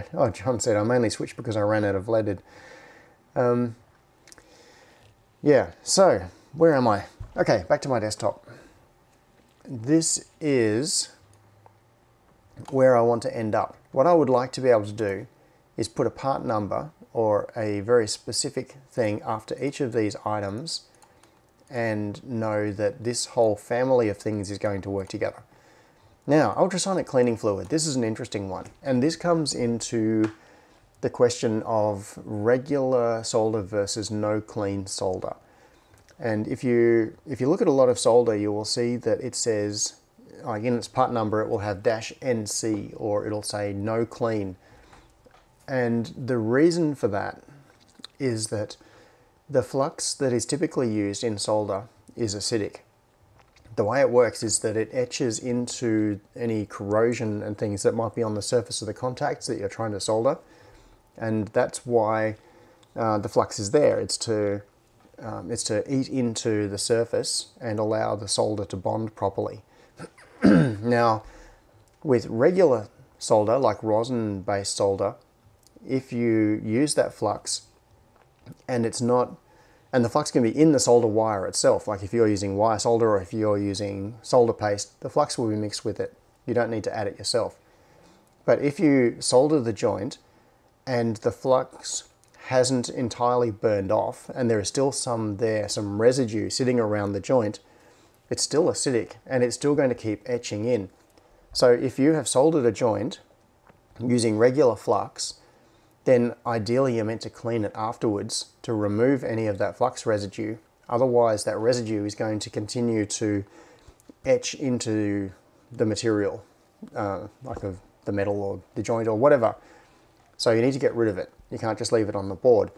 oh, John said I mainly switched because I ran out of leaded. Um, yeah, so where am I? Okay, back to my desktop. This is where I want to end up. What I would like to be able to do is put a part number or a very specific thing after each of these items and know that this whole family of things is going to work together. Now, ultrasonic cleaning fluid, this is an interesting one. And this comes into the question of regular solder versus no clean solder. And if you if you look at a lot of solder, you will see that it says, like in its part number, it will have dash NC or it'll say no clean. And the reason for that is that the flux that is typically used in solder is acidic. The way it works is that it etches into any corrosion and things that might be on the surface of the contacts that you're trying to solder. And that's why uh, the flux is there. It's to um, is to eat into the surface and allow the solder to bond properly. now, with regular solder, like rosin-based solder, if you use that flux and it's not, and the flux can be in the solder wire itself, like if you're using wire solder or if you're using solder paste, the flux will be mixed with it. You don't need to add it yourself. But if you solder the joint and the flux hasn't entirely burned off and there is still some there, some residue sitting around the joint, it's still acidic and it's still going to keep etching in. So if you have soldered a joint using regular flux, then ideally you're meant to clean it afterwards to remove any of that flux residue. Otherwise that residue is going to continue to etch into the material, uh, like the metal or the joint or whatever. So you need to get rid of it. You can't just leave it on the board.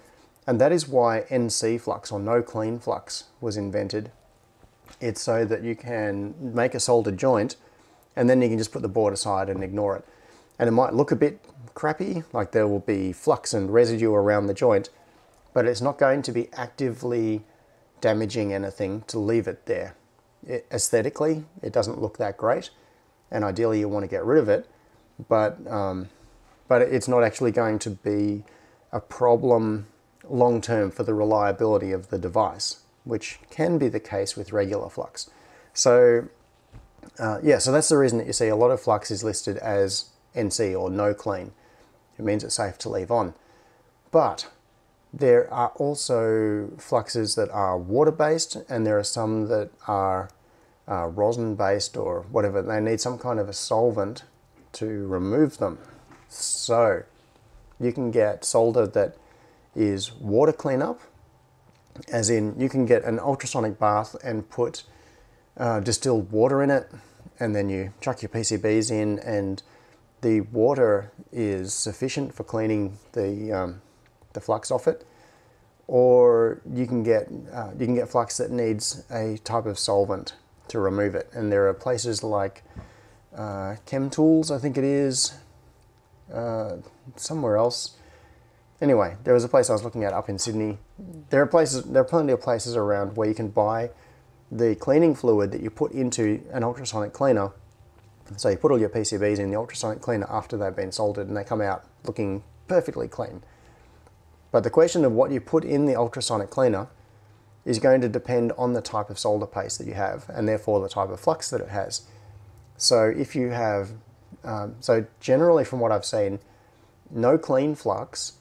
And that is why NC flux or no clean flux was invented. It's so that you can make a soldered joint and then you can just put the board aside and ignore it. And it might look a bit crappy, like there will be flux and residue around the joint, but it's not going to be actively damaging anything to leave it there. It, aesthetically, it doesn't look that great, and ideally you want to get rid of it, but um, but it's not actually going to be a problem long term for the reliability of the device, which can be the case with regular flux. So uh, yeah, so that's the reason that you see a lot of flux is listed as NC or no clean. It means it's safe to leave on. But there are also fluxes that are water-based and there are some that are uh, rosin-based or whatever. They need some kind of a solvent to remove them. So you can get solder that is water cleanup, as in you can get an ultrasonic bath and put uh, distilled water in it, and then you chuck your PCBs in, and the water is sufficient for cleaning the um, the flux off it. Or you can get uh, you can get flux that needs a type of solvent to remove it, and there are places like uh, Chem Tools, I think it is, uh, somewhere else. Anyway, there was a place I was looking at up in Sydney. There are places, there are plenty of places around where you can buy the cleaning fluid that you put into an ultrasonic cleaner. So you put all your PCBs in the ultrasonic cleaner after they've been soldered and they come out looking perfectly clean. But the question of what you put in the ultrasonic cleaner is going to depend on the type of solder paste that you have and therefore the type of flux that it has. So if you have um, so generally from what I've seen, no clean flux,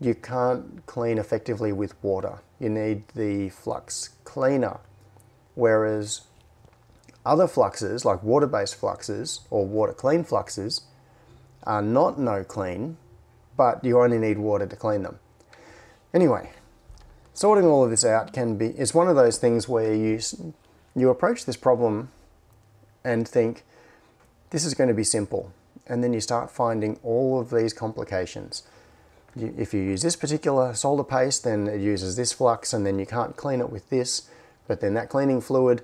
you can't clean effectively with water. You need the flux cleaner. Whereas other fluxes, like water-based fluxes or water clean fluxes, are not no clean, but you only need water to clean them. Anyway, sorting all of this out can be, it's one of those things where you, you approach this problem and think, this is going to be simple. And then you start finding all of these complications. If you use this particular solder paste, then it uses this flux and then you can't clean it with this. But then that cleaning fluid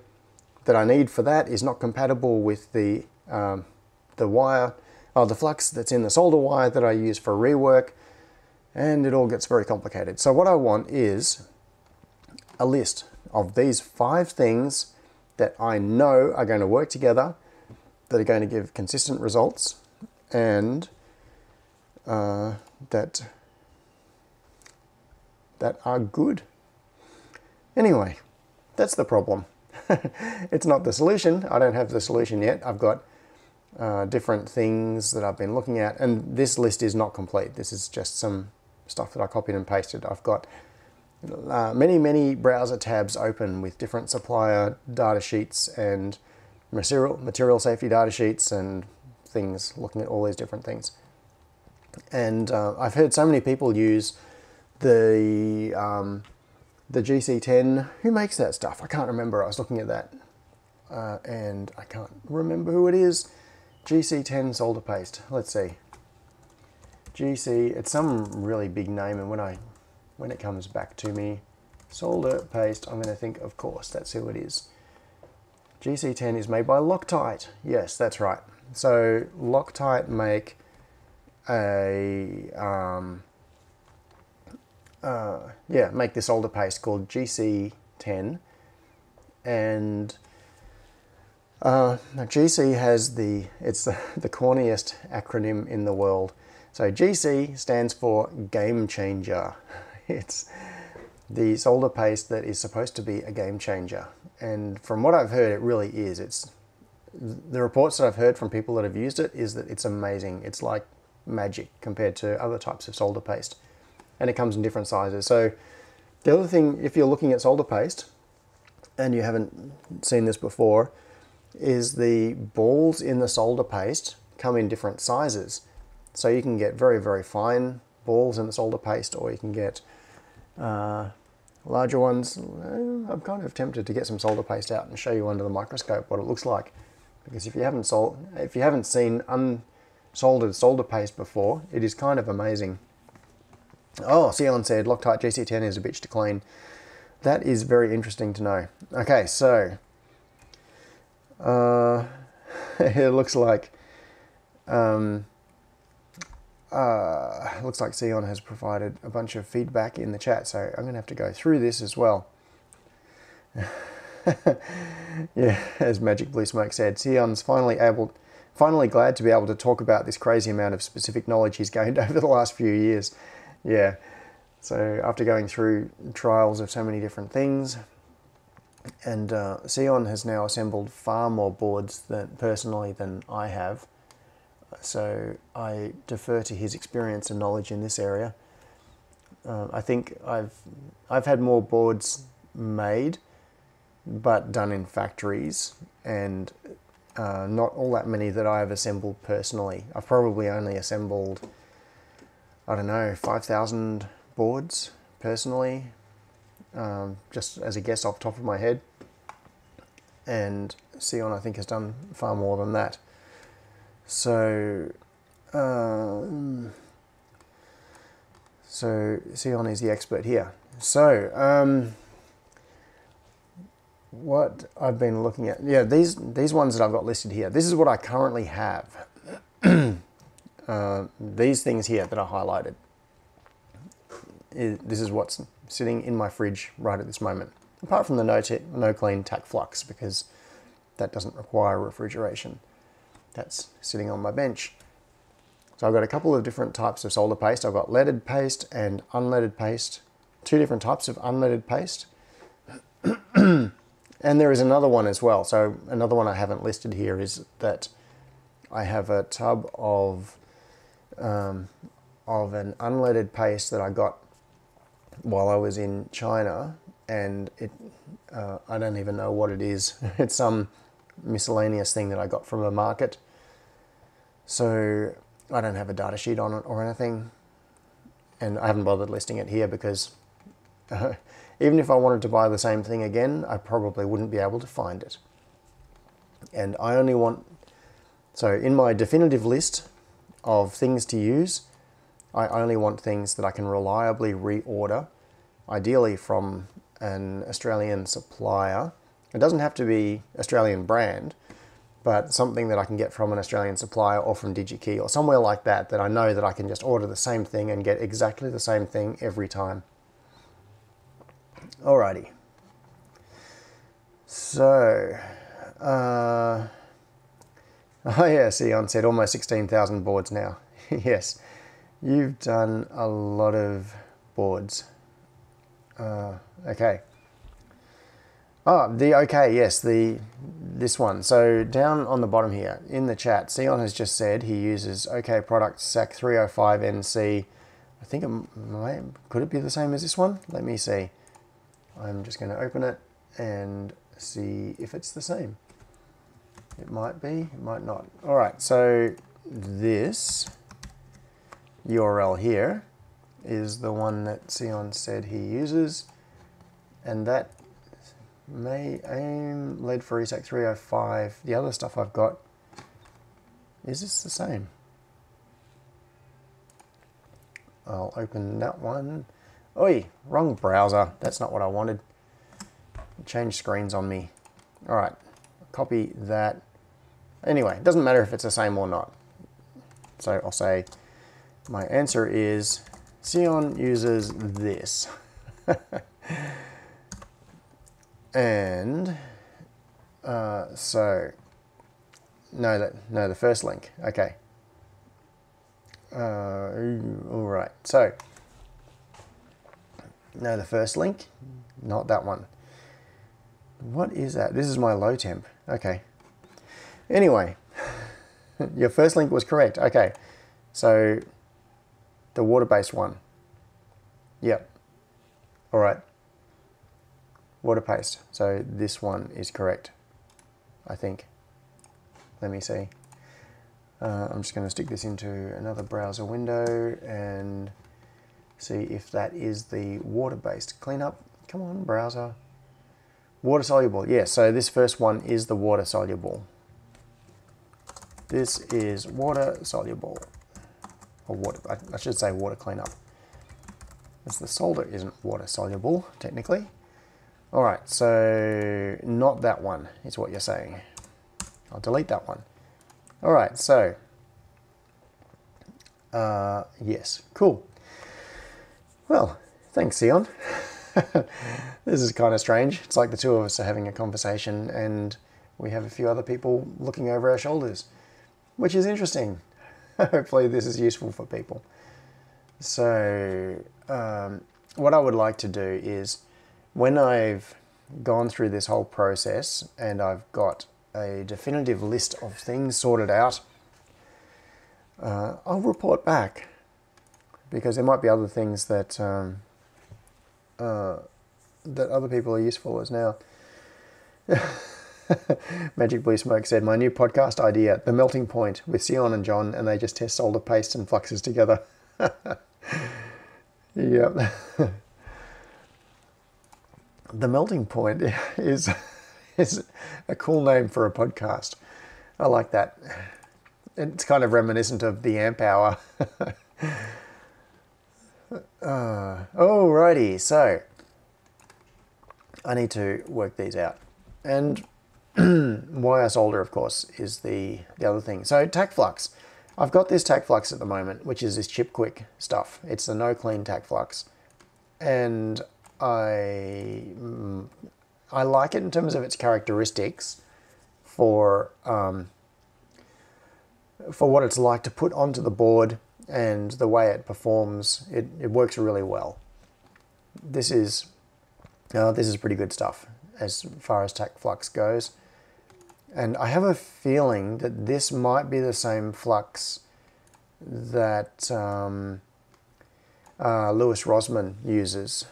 that I need for that is not compatible with the, um, the wire, or uh, the flux that's in the solder wire that I use for rework. And it all gets very complicated. So what I want is a list of these five things that I know are going to work together that are going to give consistent results and uh, that that are good. Anyway, that's the problem. it's not the solution. I don't have the solution yet. I've got uh, different things that I've been looking at, and this list is not complete. This is just some stuff that I copied and pasted. I've got uh, many, many browser tabs open with different supplier data sheets and material, material safety data sheets and things, looking at all these different things. And uh, I've heard so many people use the um, the GC10. Who makes that stuff? I can't remember. I was looking at that, uh, and I can't remember who it is. GC10 solder paste. Let's see. GC. It's some really big name, and when I when it comes back to me, solder paste, I'm going to think, of course, that's who it is. GC10 is made by Loctite. Yes, that's right. So Loctite make a um, uh, yeah make this solder paste called GC10, and uh, GC has the it's the, the corniest acronym in the world. So GC stands for Game Changer. It's the solder paste that is supposed to be a game changer, and from what I've heard, it really is. It's the reports that I've heard from people that have used it is that it's amazing. It's like magic compared to other types of solder paste, and it comes in different sizes. So the other thing, if you're looking at solder paste and you haven't seen this before, is the balls in the solder paste come in different sizes. So you can get very, very fine balls in the solder paste, or you can get uh, larger ones. Uh, I'm kind of tempted to get some solder paste out and show you under the microscope what it looks like. Because if you haven't sol if you haven't seen unsoldered solder paste before, it is kind of amazing. Oh, Seon said Loctite GC10 is a bitch to clean. That is very interesting to know. Okay, so uh, it looks like um, uh, looks like Seon has provided a bunch of feedback in the chat, so I'm going to have to go through this as well. yeah, as Magic Blue Smoke said, Seon's finally able, finally glad to be able to talk about this crazy amount of specific knowledge he's gained over the last few years. Yeah, so after going through trials of so many different things, and uh, has now assembled far more boards than personally than I have. So I defer to his experience and knowledge in this area. Uh, I think I've I've had more boards made, but done in factories, and uh, not all that many that I have assembled personally. I've probably only assembled, I don't know, five thousand boards personally, um, just as a guess off the top of my head. And Seon, I think, has done far more than that. So, um, so Seon is the expert here. So, um, what I've been looking at, yeah, these these ones that I've got listed here. This is what I currently have. uh, these things here that are highlighted. This is what's sitting in my fridge right at this moment. Apart from the no, no clean Tacflux because that doesn't require refrigeration that's sitting on my bench. So I've got a couple of different types of solder paste. I've got leaded paste and unleaded paste, two different types of unleaded paste. and there is another one as well. So another one I haven't listed here is that I have a tub of, um, of an unleaded paste that I got while I was in China and it, uh, I don't even know what it is. it's some miscellaneous thing that I got from a market so I don't have a data sheet on it or anything. And I haven't bothered listing it here because uh, even if I wanted to buy the same thing again, I probably wouldn't be able to find it. And I only want, so in my definitive list of things to use, I only want things that I can reliably reorder, ideally from an Australian supplier. It doesn't have to be Australian brand, but something that I can get from an Australian supplier or from DigiKey or somewhere like that, that I know that I can just order the same thing and get exactly the same thing every time. Alrighty. So, uh, oh yeah, Seon said almost 16,000 boards now. yes, you've done a lot of boards. Uh, okay. Oh, the okay, yes, the this one. So down on the bottom here in the chat, Seon has just said he uses OK Product SAC 305NC I think it might, could it be the same as this one? Let me see. I'm just going to open it and see if it's the same. It might be, it might not. All right, so this URL here is the one that Seon said he uses, and that may aim lead for ESAC 305. The other stuff I've got, is this the same? I'll open that one. Oi, wrong browser. That's not what I wanted. Change screens on me. All right, copy that. Anyway, it doesn't matter if it's the same or not. So I'll say my answer is Seon uses this. and uh, so, no, that, no, the first link. Okay. Uh, all right. So, no, the first link, not that one. What is that? This is my low temp. Okay. Anyway, your first link was correct. Okay. So, the water-based one. Yep. All right. Water paste. So this one is correct, I think. Let me see. Uh, I'm just going to stick this into another browser window and see if that is the water-based cleanup. Come on, browser. Water soluble. Yeah, so this first one is the water soluble. This is water soluble. Or water, I should say water cleanup. As the solder isn't water soluble, technically. All right, so not that one is what you're saying. I'll delete that one. All right, so uh, yes, cool. Well, thanks, Seon. this is kind of strange. It's like the two of us are having a conversation and we have a few other people looking over our shoulders, which is interesting. Hopefully this is useful for people. So um, what I would like to do is when I've gone through this whole process and I've got a definitive list of things sorted out, uh, I'll report back because there might be other things that um, uh, that other people are useful as now. Magic Blue Smoke said, My new podcast idea, The Melting Point, with Seon and John, and they just test solder paste and fluxes together. yep. the melting point is is a cool name for a podcast. I like that. It's kind of reminiscent of the amp hour. uh, alrighty, so I need to work these out. And wire solder, of course, is the, the other thing. So Tacflux. I've got this Tacflux at the moment, which is this Chip Quik stuff. It's the no clean Tacflux. And I mm, I like it in terms of its characteristics for um, for what it's like to put onto the board and the way it performs. It, it works really well. This is uh, this is pretty good stuff as far as Tacflux goes. And I have a feeling that this might be the same flux that um, uh, Louis Rossmann uses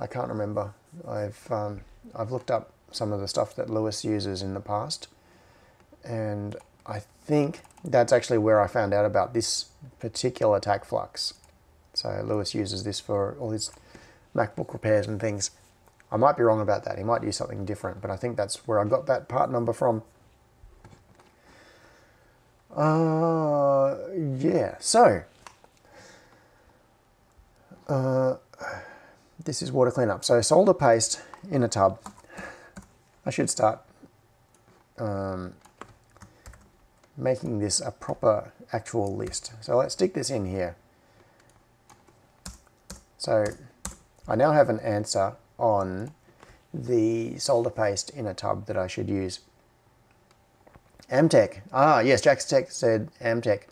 I can't remember. I've um, I've looked up some of the stuff that Louis uses in the past, and I think that's actually where I found out about this particular Tacflux. So Louis uses this for all his MacBook repairs and things. I might be wrong about that. He might use something different, but I think that's where I got that part number from. Uh, yeah. So. Uh, this is water cleanup. So solder paste in a tub. I should start um, making this a proper actual list. So let's stick this in here. So I now have an answer on the solder paste in a tub that I should use. Amtech. Ah, yes, Jack's Tech said Amtech.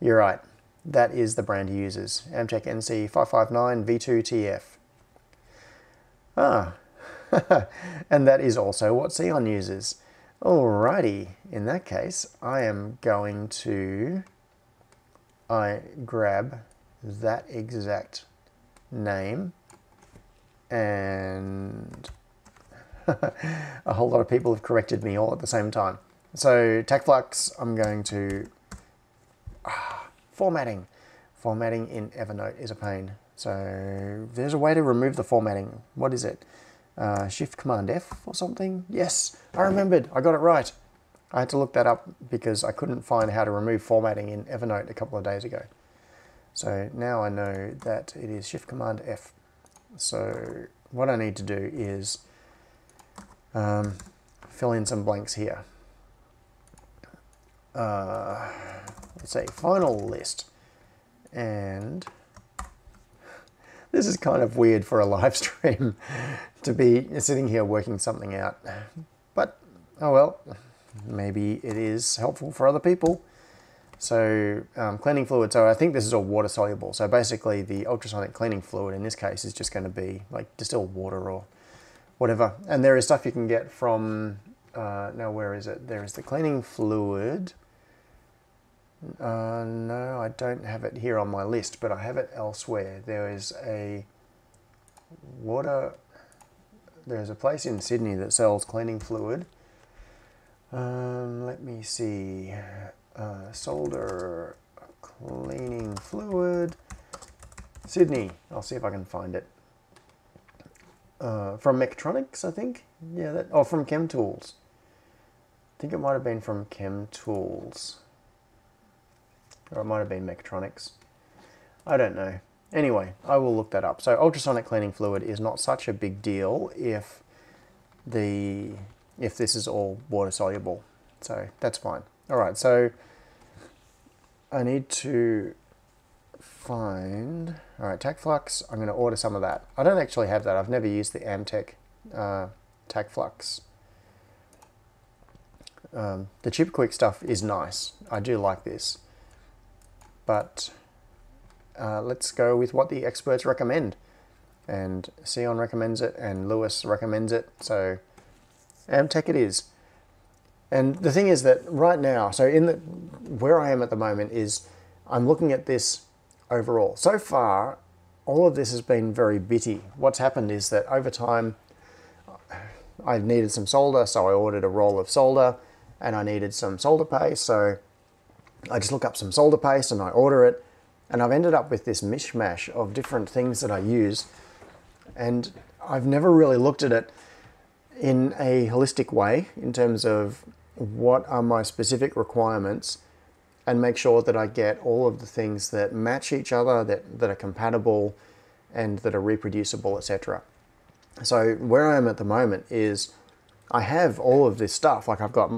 You're right. That is the brand he uses. Amtech NC559 V2TF. Ah, and that is also what Seon uses. Alrighty, in that case, I am going to I grab that exact name and a whole lot of people have corrected me all at the same time. So TacFlux, I'm going to ah, formatting. Formatting in Evernote is a pain. So there's a way to remove the formatting. What is it? Uh, Shift Command F or something? Yes, I remembered. I got it right. I had to look that up because I couldn't find how to remove formatting in Evernote a couple of days ago. So now I know that it is Shift Command F. So what I need to do is um, fill in some blanks here. Uh, let's say final list. And this is kind of weird for a live stream to be sitting here working something out. But, oh well, maybe it is helpful for other people. So um, cleaning fluid, so I think this is all water soluble. So basically the ultrasonic cleaning fluid in this case is just going to be like distilled water or whatever. And there is stuff you can get from, uh, now where is it? There is the cleaning fluid. Uh, no, I don't have it here on my list, but I have it elsewhere. There is a water, there's a place in Sydney that sells cleaning fluid. Um, let me see uh, solder cleaning fluid. Sydney, I'll see if I can find it. Uh, from Mechtronics, I think. Yeah, that. Oh, from Chem Tools. I think it might have been from Chem Tools, or it might have been mechatronics. I don't know. Anyway, I will look that up. So ultrasonic cleaning fluid is not such a big deal if the if this is all water soluble. So that's fine. All right, so I need to find, all right, TacFlux, I'm going to order some of that. I don't actually have that. I've never used the Amtech uh, TacFlux. Um, the Chip Quik stuff is nice. I do like this. But uh, let's go with what the experts recommend. And Seon recommends it and Louis recommends it. So Amtech it is. And the thing is that right now, so in the where I am at the moment is I'm looking at this overall. So far, all of this has been very bitty. What's happened is that over time, I needed some solder, so I ordered a roll of solder, and I needed some solder paste, so I just look up some solder paste and I order it, and I've ended up with this mishmash of different things that I use, and I've never really looked at it in a holistic way in terms of what are my specific requirements and make sure that I get all of the things that match each other, that, that are compatible and that are reproducible, etc. So where I am at the moment is I have all of this stuff. Like I've got,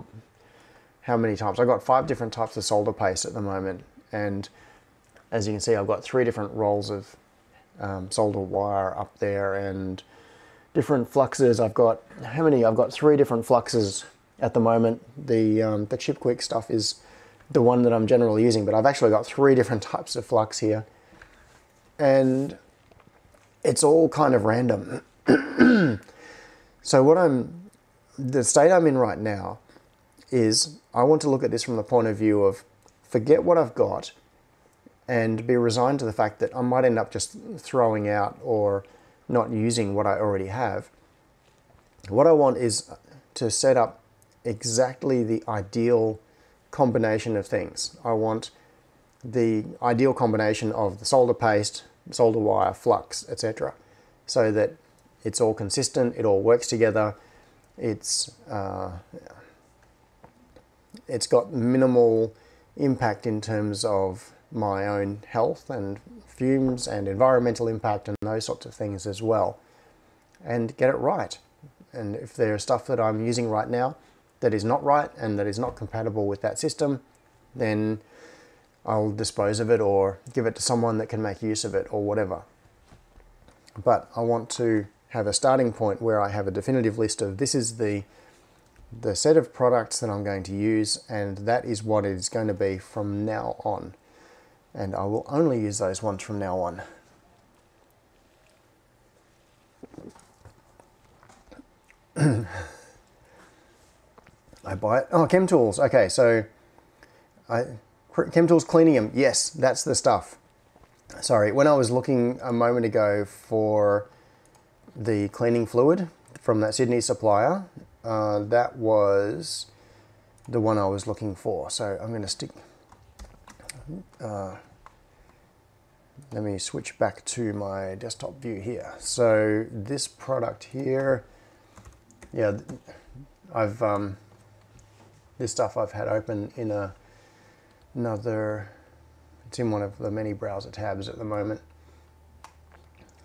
how many times. I've got five different types of solder paste at the moment. And as you can see, I've got three different rolls of um, solder wire up there and different fluxes. I've got, how many? I've got three different fluxes at the moment. The, um, the Chip Quik stuff is the one that I'm generally using, but I've actually got three different types of flux here. And it's all kind of random. so what I'm, the state I'm in right now is I want to look at this from the point of view of forget what I've got and be resigned to the fact that I might end up just throwing out or not using what I already have. What I want is to set up exactly the ideal combination of things. I want the ideal combination of the solder paste, solder wire, flux, etc. So that it's all consistent, it all works together, it's, uh, it's got minimal impact in terms of my own health and fumes and environmental impact and those sorts of things as well. And get it right. And if there's stuff that I'm using right now that is not right and that is not compatible with that system, then I'll dispose of it or give it to someone that can make use of it or whatever. But I want to have a starting point where I have a definitive list of this is the the set of products that I'm going to use and that is what it is going to be from now on. And I will only use those ones from now on. I buy it. Oh, Chem Tools. Okay, so I, Chem Tools Cleanium. Yes, that's the stuff. sorry, when I was looking a moment ago for the cleaning fluid from that Sydney supplier, uh, that was the one I was looking for. So I'm going to stick, uh, let me switch back to my desktop view here. So this product here, yeah, I've, um, this stuff I've had open in a, another, it's in one of the many browser tabs at the moment.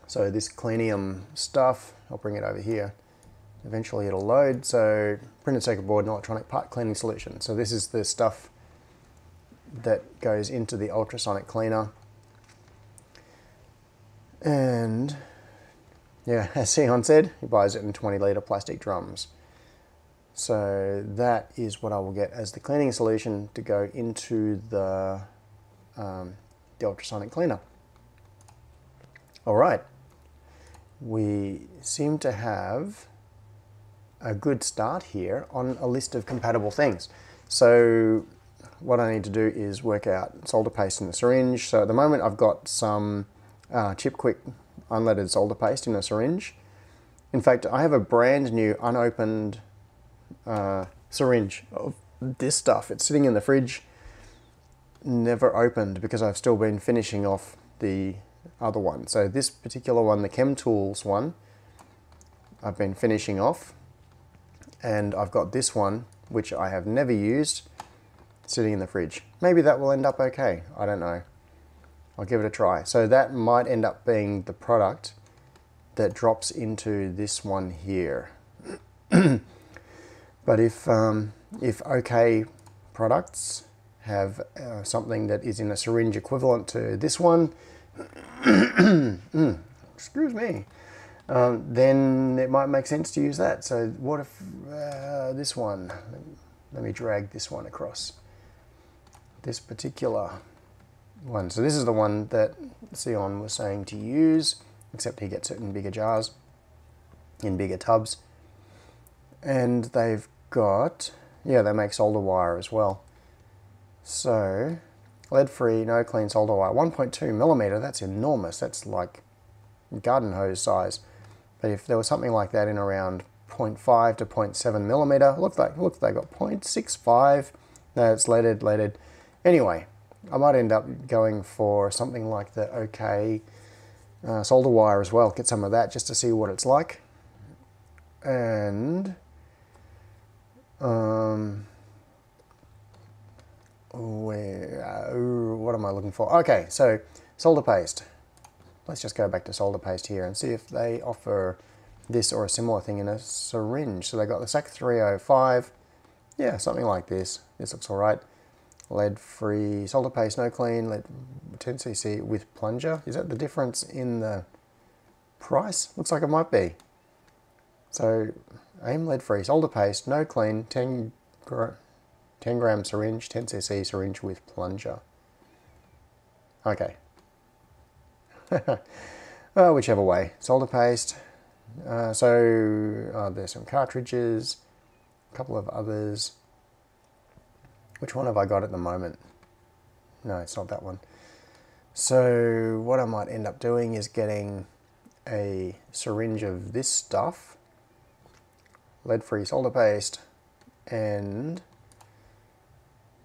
So this Cleanium stuff, I'll bring it over here. Eventually it'll load. So printed circuit board and electronic part cleaning solution. So this is the stuff that goes into the ultrasonic cleaner. And yeah, as Seon said, he buys it in 20 litre plastic drums. So that is what I will get as the cleaning solution to go into the, um, the ultrasonic cleaner. All right, we seem to have a good start here on a list of compatible things. So what I need to do is work out solder paste in the syringe. So at the moment I've got some uh, Chipquik unleaded solder paste in a syringe. In fact, I have a brand new unopened uh, syringe of this stuff. It's sitting in the fridge, never opened because I've still been finishing off the other one. So this particular one, the Chem Tools one, I've been finishing off and I've got this one, which I have never used, sitting in the fridge. Maybe that will end up okay. I don't know. I'll give it a try. So that might end up being the product that drops into this one here. but if, um, if OK products have uh, something that is in a syringe equivalent to this one, mm, excuse me, um, then it might make sense to use that. So what if uh, this one, let me drag this one across, this particular one. So this is the one that Seon was saying to use, except he gets it in bigger jars, in bigger tubs. And they've got, yeah, they make solder wire as well. So lead-free, no clean solder wire, 1.2 millimeter, that's enormous. That's like garden hose size. But if there was something like that in around 0.5 to 0.7 millimeter, look like look they got 0.65. No, it's leaded, leaded. Anyway, I might end up going for something like the OK uh, solder wire as well. Get some of that just to see what it's like. And um, where, uh, what am I looking for? Okay, so solder paste. Let's just go back to solder paste here and see if they offer this or a similar thing in a syringe. So they got the SAC 305, Yeah, something like this. This looks all right. Lead-free solder paste, no clean, lead 10cc with plunger. Is that the difference in the price? Looks like it might be. So AIM lead-free solder paste, no clean, 10, 10 gram syringe, 10cc syringe with plunger. Okay, uh, whichever way. Solder paste. Uh, so uh, there's some cartridges, a couple of others. Which one have I got at the moment? No, it's not that one. So what I might end up doing is getting a syringe of this stuff, lead-free solder paste, and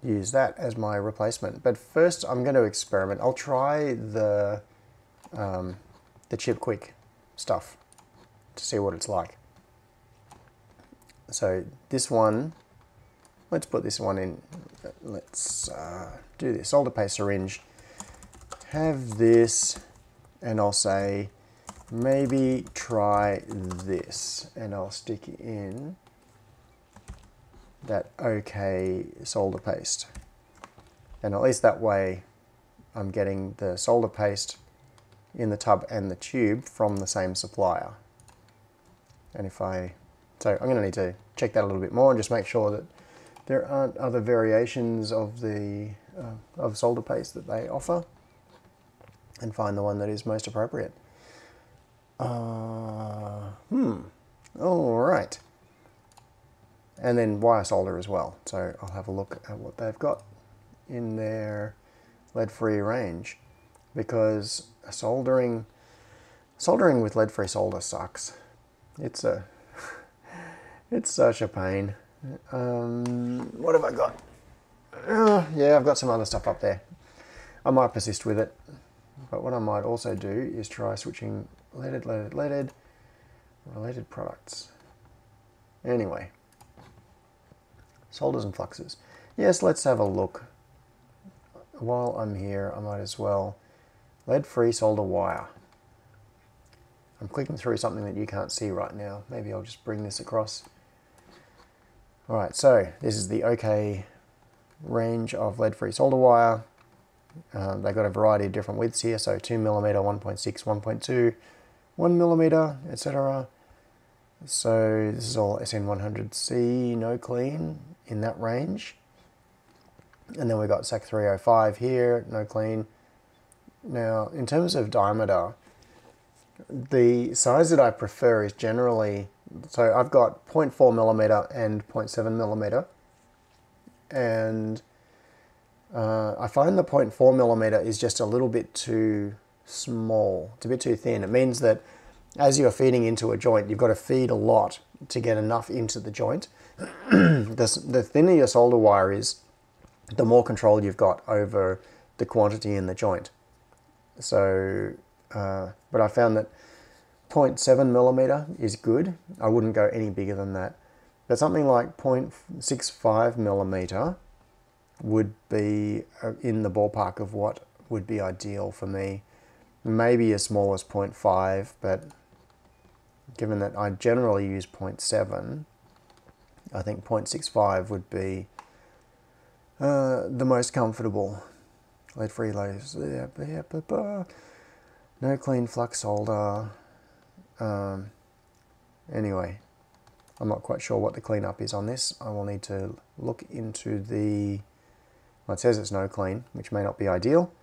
use that as my replacement. But first I'm going to experiment. I'll try the um, the Chipquik stuff to see what it's like. So this one, let's put this one in, let's uh, do this, solder paste syringe, have this, and I'll say, maybe try this, and I'll stick in that OK solder paste. And at least that way I'm getting the solder paste in the tub and the tube from the same supplier. And if I, so I'm going to need to check that a little bit more and just make sure that there aren't other variations of the uh, of solder paste that they offer and find the one that is most appropriate. Uh, hmm, all right. And then wire solder as well. So I'll have a look at what they've got in their lead-free range because soldering soldering with lead-free solder sucks. It's a it's such a pain. Um, what have I got? Uh, yeah, I've got some other stuff up there. I might persist with it, but what I might also do is try switching leaded, leaded, leaded, related products. Anyway, solders and fluxes. Yes, let's have a look. While I'm here, I might as well lead-free solder wire. I'm clicking through something that you can't see right now. Maybe I'll just bring this across. Alright, so this is the OK range of lead-free solder wire. Um, they've got a variety of different widths here, so 2mm, 1.6, 1.2, 1mm, etc. So this is all SN100C, no clean in that range. And then we've got SAC305 here, no clean. Now, in terms of diameter, the size that I prefer is generally, so I've got 0.4 millimeter and 0.7 millimeter. And uh, I find the 0.4 millimeter is just a little bit too small. It's a bit too thin. It means that as you're feeding into a joint, you've got to feed a lot to get enough into the joint. the, the thinner your solder wire is, the more control you've got over the quantity in the joint. So, uh, but I found that 0.7 millimeter is good. I wouldn't go any bigger than that. But something like 0.65 millimeter would be uh, in the ballpark of what would be ideal for me. Maybe as small as 0.5, but given that I generally use 0.7, I think 0.65 would be uh, the most comfortable. Lead free layers. No clean flux solder. Um, anyway, I'm not quite sure what the cleanup is on this. I will need to look into the, well it says it's no clean, which may not be ideal.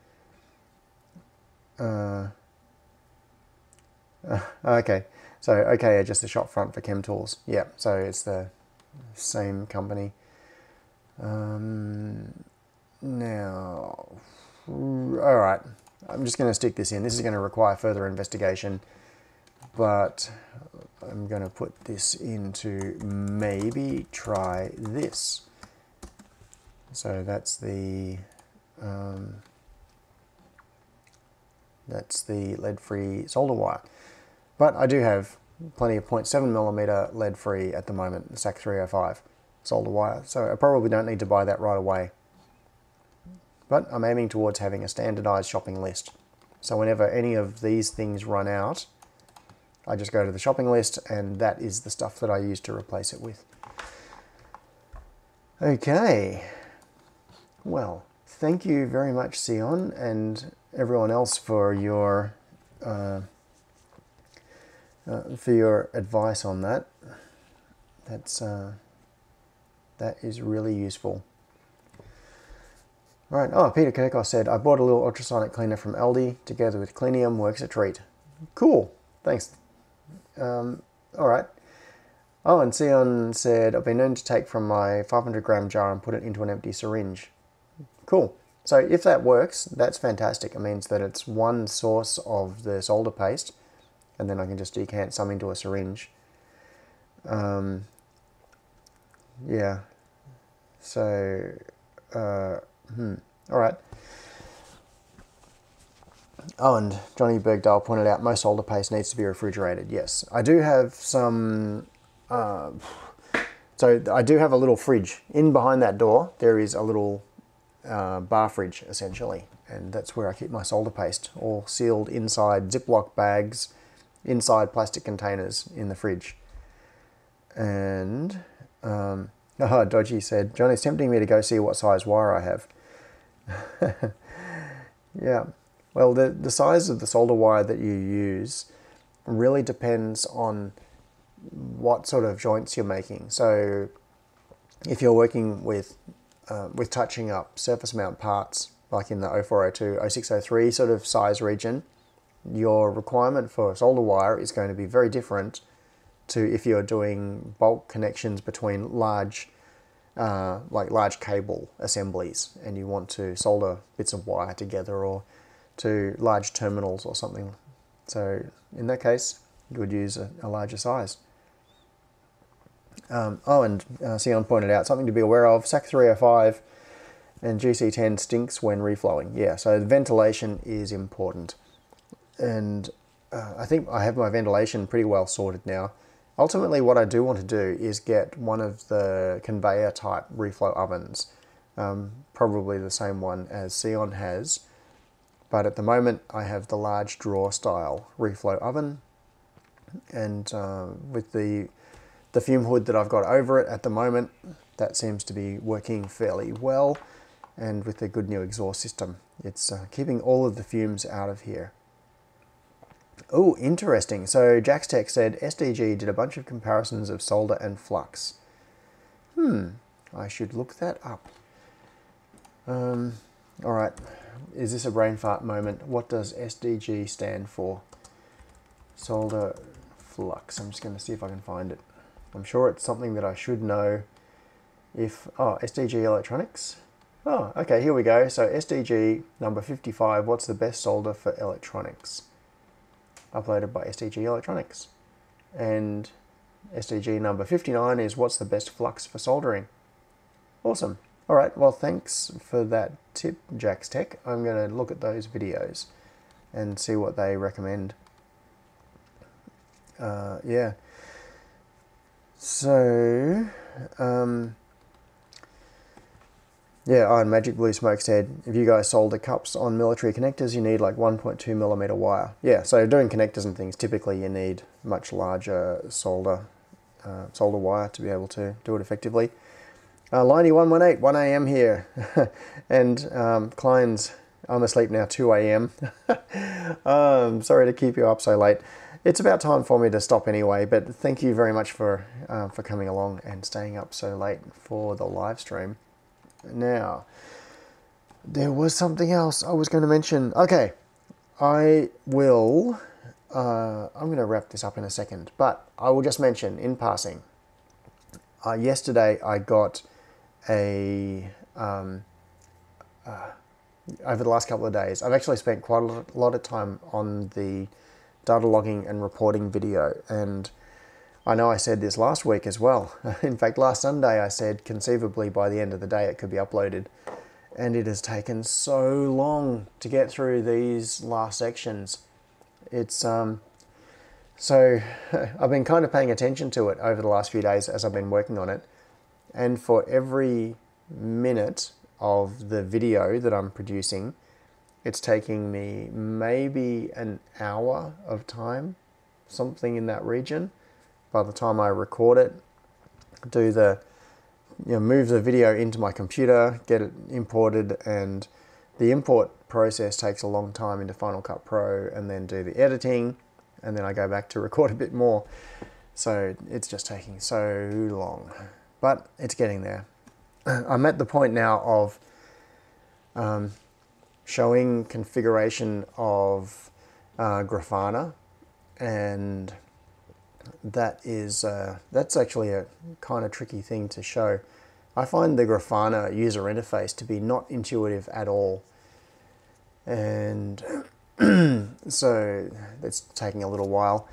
Uh, uh, okay, so okay, just the shop front for Chem Tools. Yeah, so it's the same company. Um, now, all right, I'm just going to stick this in. This is going to require further investigation but I'm going to put this into maybe try this. So that's the um, that's the lead-free solder wire. But I do have plenty of 0.7 millimeter lead-free at the moment, the SAC 305 solder wire. So I probably don't need to buy that right away. But I'm aiming towards having a standardized shopping list. So whenever any of these things run out, I just go to the shopping list and that is the stuff that I use to replace it with. Okay, well, thank you very much, Seon, and everyone else for your uh, uh, for your advice on that. That's uh, that is really useful. All right. Oh, Peter Kirkos said, I bought a little ultrasonic cleaner from Aldi together with Cleanium. Works a treat. Cool. Thanks. Um, all right. Oh, and Seon said, I've been known to take from my 500 gram jar and put it into an empty syringe. Cool. So if that works, that's fantastic. It means that it's one source of the solder paste, and then I can just decant some into a syringe. Um, yeah. So, uh, hmm. All right. Oh, and Johnny Bergdahl pointed out most solder paste needs to be refrigerated. Yes, I do have some. Uh, so I do have a little fridge in behind that door. There is a little uh, bar fridge essentially, and that's where I keep my solder paste, all sealed inside Ziploc bags, inside plastic containers in the fridge. And um, oh, Dodgy said, Johnny's tempting me to go see what size wire I have. yeah. Well, the, the size of the solder wire that you use really depends on what sort of joints you're making. So if you're working with, uh, with touching up surface mount parts, like in the 0402, 0603 sort of size region, your requirement for solder wire is going to be very different to if you're doing bulk connections between large, uh, like large cable assemblies and you want to solder bits of wire together or to large terminals or something. So in that case, you would use a, a larger size. Um, oh, and uh, Seon pointed out something to be aware of. SAC 305 and GC10 stinks when reflowing. Yeah, so ventilation is important. And uh, I think I have my ventilation pretty well sorted now. Ultimately, what I do want to do is get one of the conveyor type reflow ovens, um, probably the same one as Seon has. But at the moment, I have the large drawer style reflow oven. And uh, with the, the fume hood that I've got over it at the moment, that seems to be working fairly well. And with the good new exhaust system, it's uh, keeping all of the fumes out of here. Oh, interesting. So Jaxtech said SDG did a bunch of comparisons of solder and flux. Hmm, I should look that up. Um, all right, is this a brain fart moment? What does SDG stand for? Solder flux. I'm just going to see if I can find it. I'm sure it's something that I should know if... Oh, SDG Electronics? Oh, okay, here we go. So SDG number 55, what's the best solder for electronics? Uploaded by SDG Electronics. And SDG number 59 is what's the best flux for soldering. Awesome. All right, well, thanks for that tip, Jax Tech. I'm going to look at those videos and see what they recommend. Uh, yeah. So, um, yeah, Iron Magic Blue Smoke said, if you guys solder cups on military connectors, you need like 1.2 millimeter wire. Yeah, so doing connectors and things, typically you need much larger solder, uh, solder wire to be able to do it effectively. Uh, Liney118, 1 a.m. here. and um, Klein's, I'm asleep now, 2 a.m. um, sorry to keep you up so late. It's about time for me to stop anyway, but thank you very much for, uh, for coming along and staying up so late for the live stream. Now, there was something else I was going to mention. Okay, I will. Uh, I'm going to wrap this up in a second, but I will just mention in passing. Uh, yesterday, I got a. Um, uh, over the last couple of days, I've actually spent quite a lot of time on the data logging and reporting video, and I know I said this last week as well. In fact, last Sunday I said conceivably by the end of the day it could be uploaded. And it has taken so long to get through these last sections. It's um, so I've been kind of paying attention to it over the last few days as I've been working on it. And for every minute of the video that I'm producing, it's taking me maybe an hour of time, something in that region by the time I record it, do the, you know, move the video into my computer, get it imported, and the import process takes a long time into Final Cut Pro, and then do the editing, and then I go back to record a bit more. So it's just taking so long, but it's getting there. I'm at the point now of um, showing configuration of uh, Grafana and that is uh, that's actually a kind of tricky thing to show. I find the Grafana user interface to be not intuitive at all, and so that's taking a little while.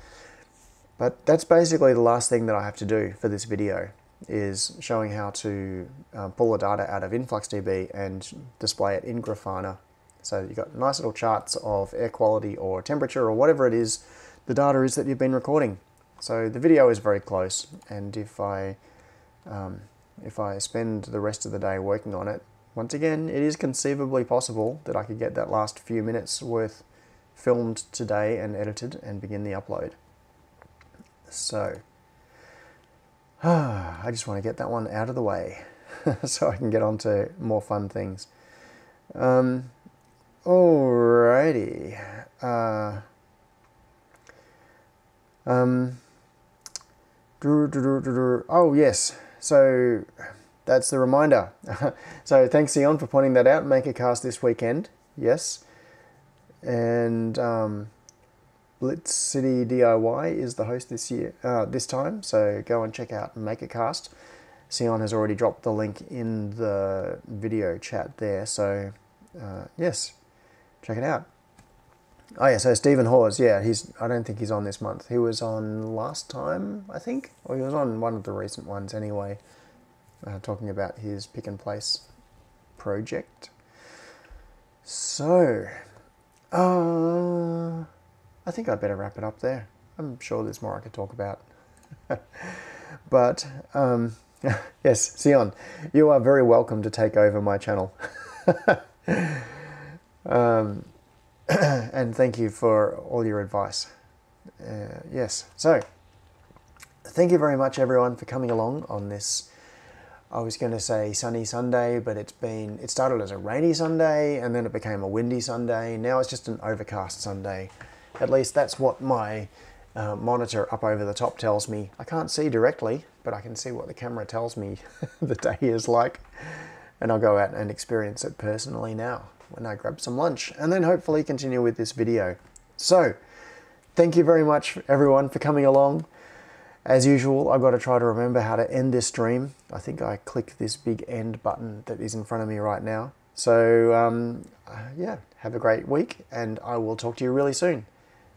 But that's basically the last thing that I have to do for this video is showing how to uh, pull the data out of InfluxDB and display it in Grafana. So you've got nice little charts of air quality or temperature or whatever it is the data is that you've been recording. So the video is very close, and if I um, if I spend the rest of the day working on it, once again, it is conceivably possible that I could get that last few minutes worth filmed today and edited and begin the upload. So, I just want to get that one out of the way so I can get on to more fun things. Um, alrighty. Uh, um, Oh, yes. So that's the reminder. so thanks, Seon, for pointing that out. Make a cast this weekend. Yes. And um, Blitz City DIY is the host this year, uh, this time. So go and check out Make a Cast. Seon has already dropped the link in the video chat there. So uh, yes, check it out. Oh yeah, so Stephen Hawes, yeah, he's. I don't think he's on this month. He was on last time, I think, or he was on one of the recent ones anyway, uh, talking about his pick and place project. So, uh, I think I'd better wrap it up there. I'm sure there's more I could talk about, but um, yes, Seon, you are very welcome to take over my channel. um, and thank you for all your advice. Uh, yes, so thank you very much, everyone, for coming along on this. I was going to say sunny Sunday, but it's been it started as a rainy Sunday and then it became a windy Sunday. Now it's just an overcast Sunday. At least that's what my uh, monitor up over the top tells me. I can't see directly, but I can see what the camera tells me the day is like, and I'll go out and experience it personally now when I grab some lunch and then hopefully continue with this video. So, thank you very much everyone for coming along. As usual, I've got to try to remember how to end this stream. I think I click this big end button that is in front of me right now. So, um, yeah, have a great week and I will talk to you really soon.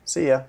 See ya.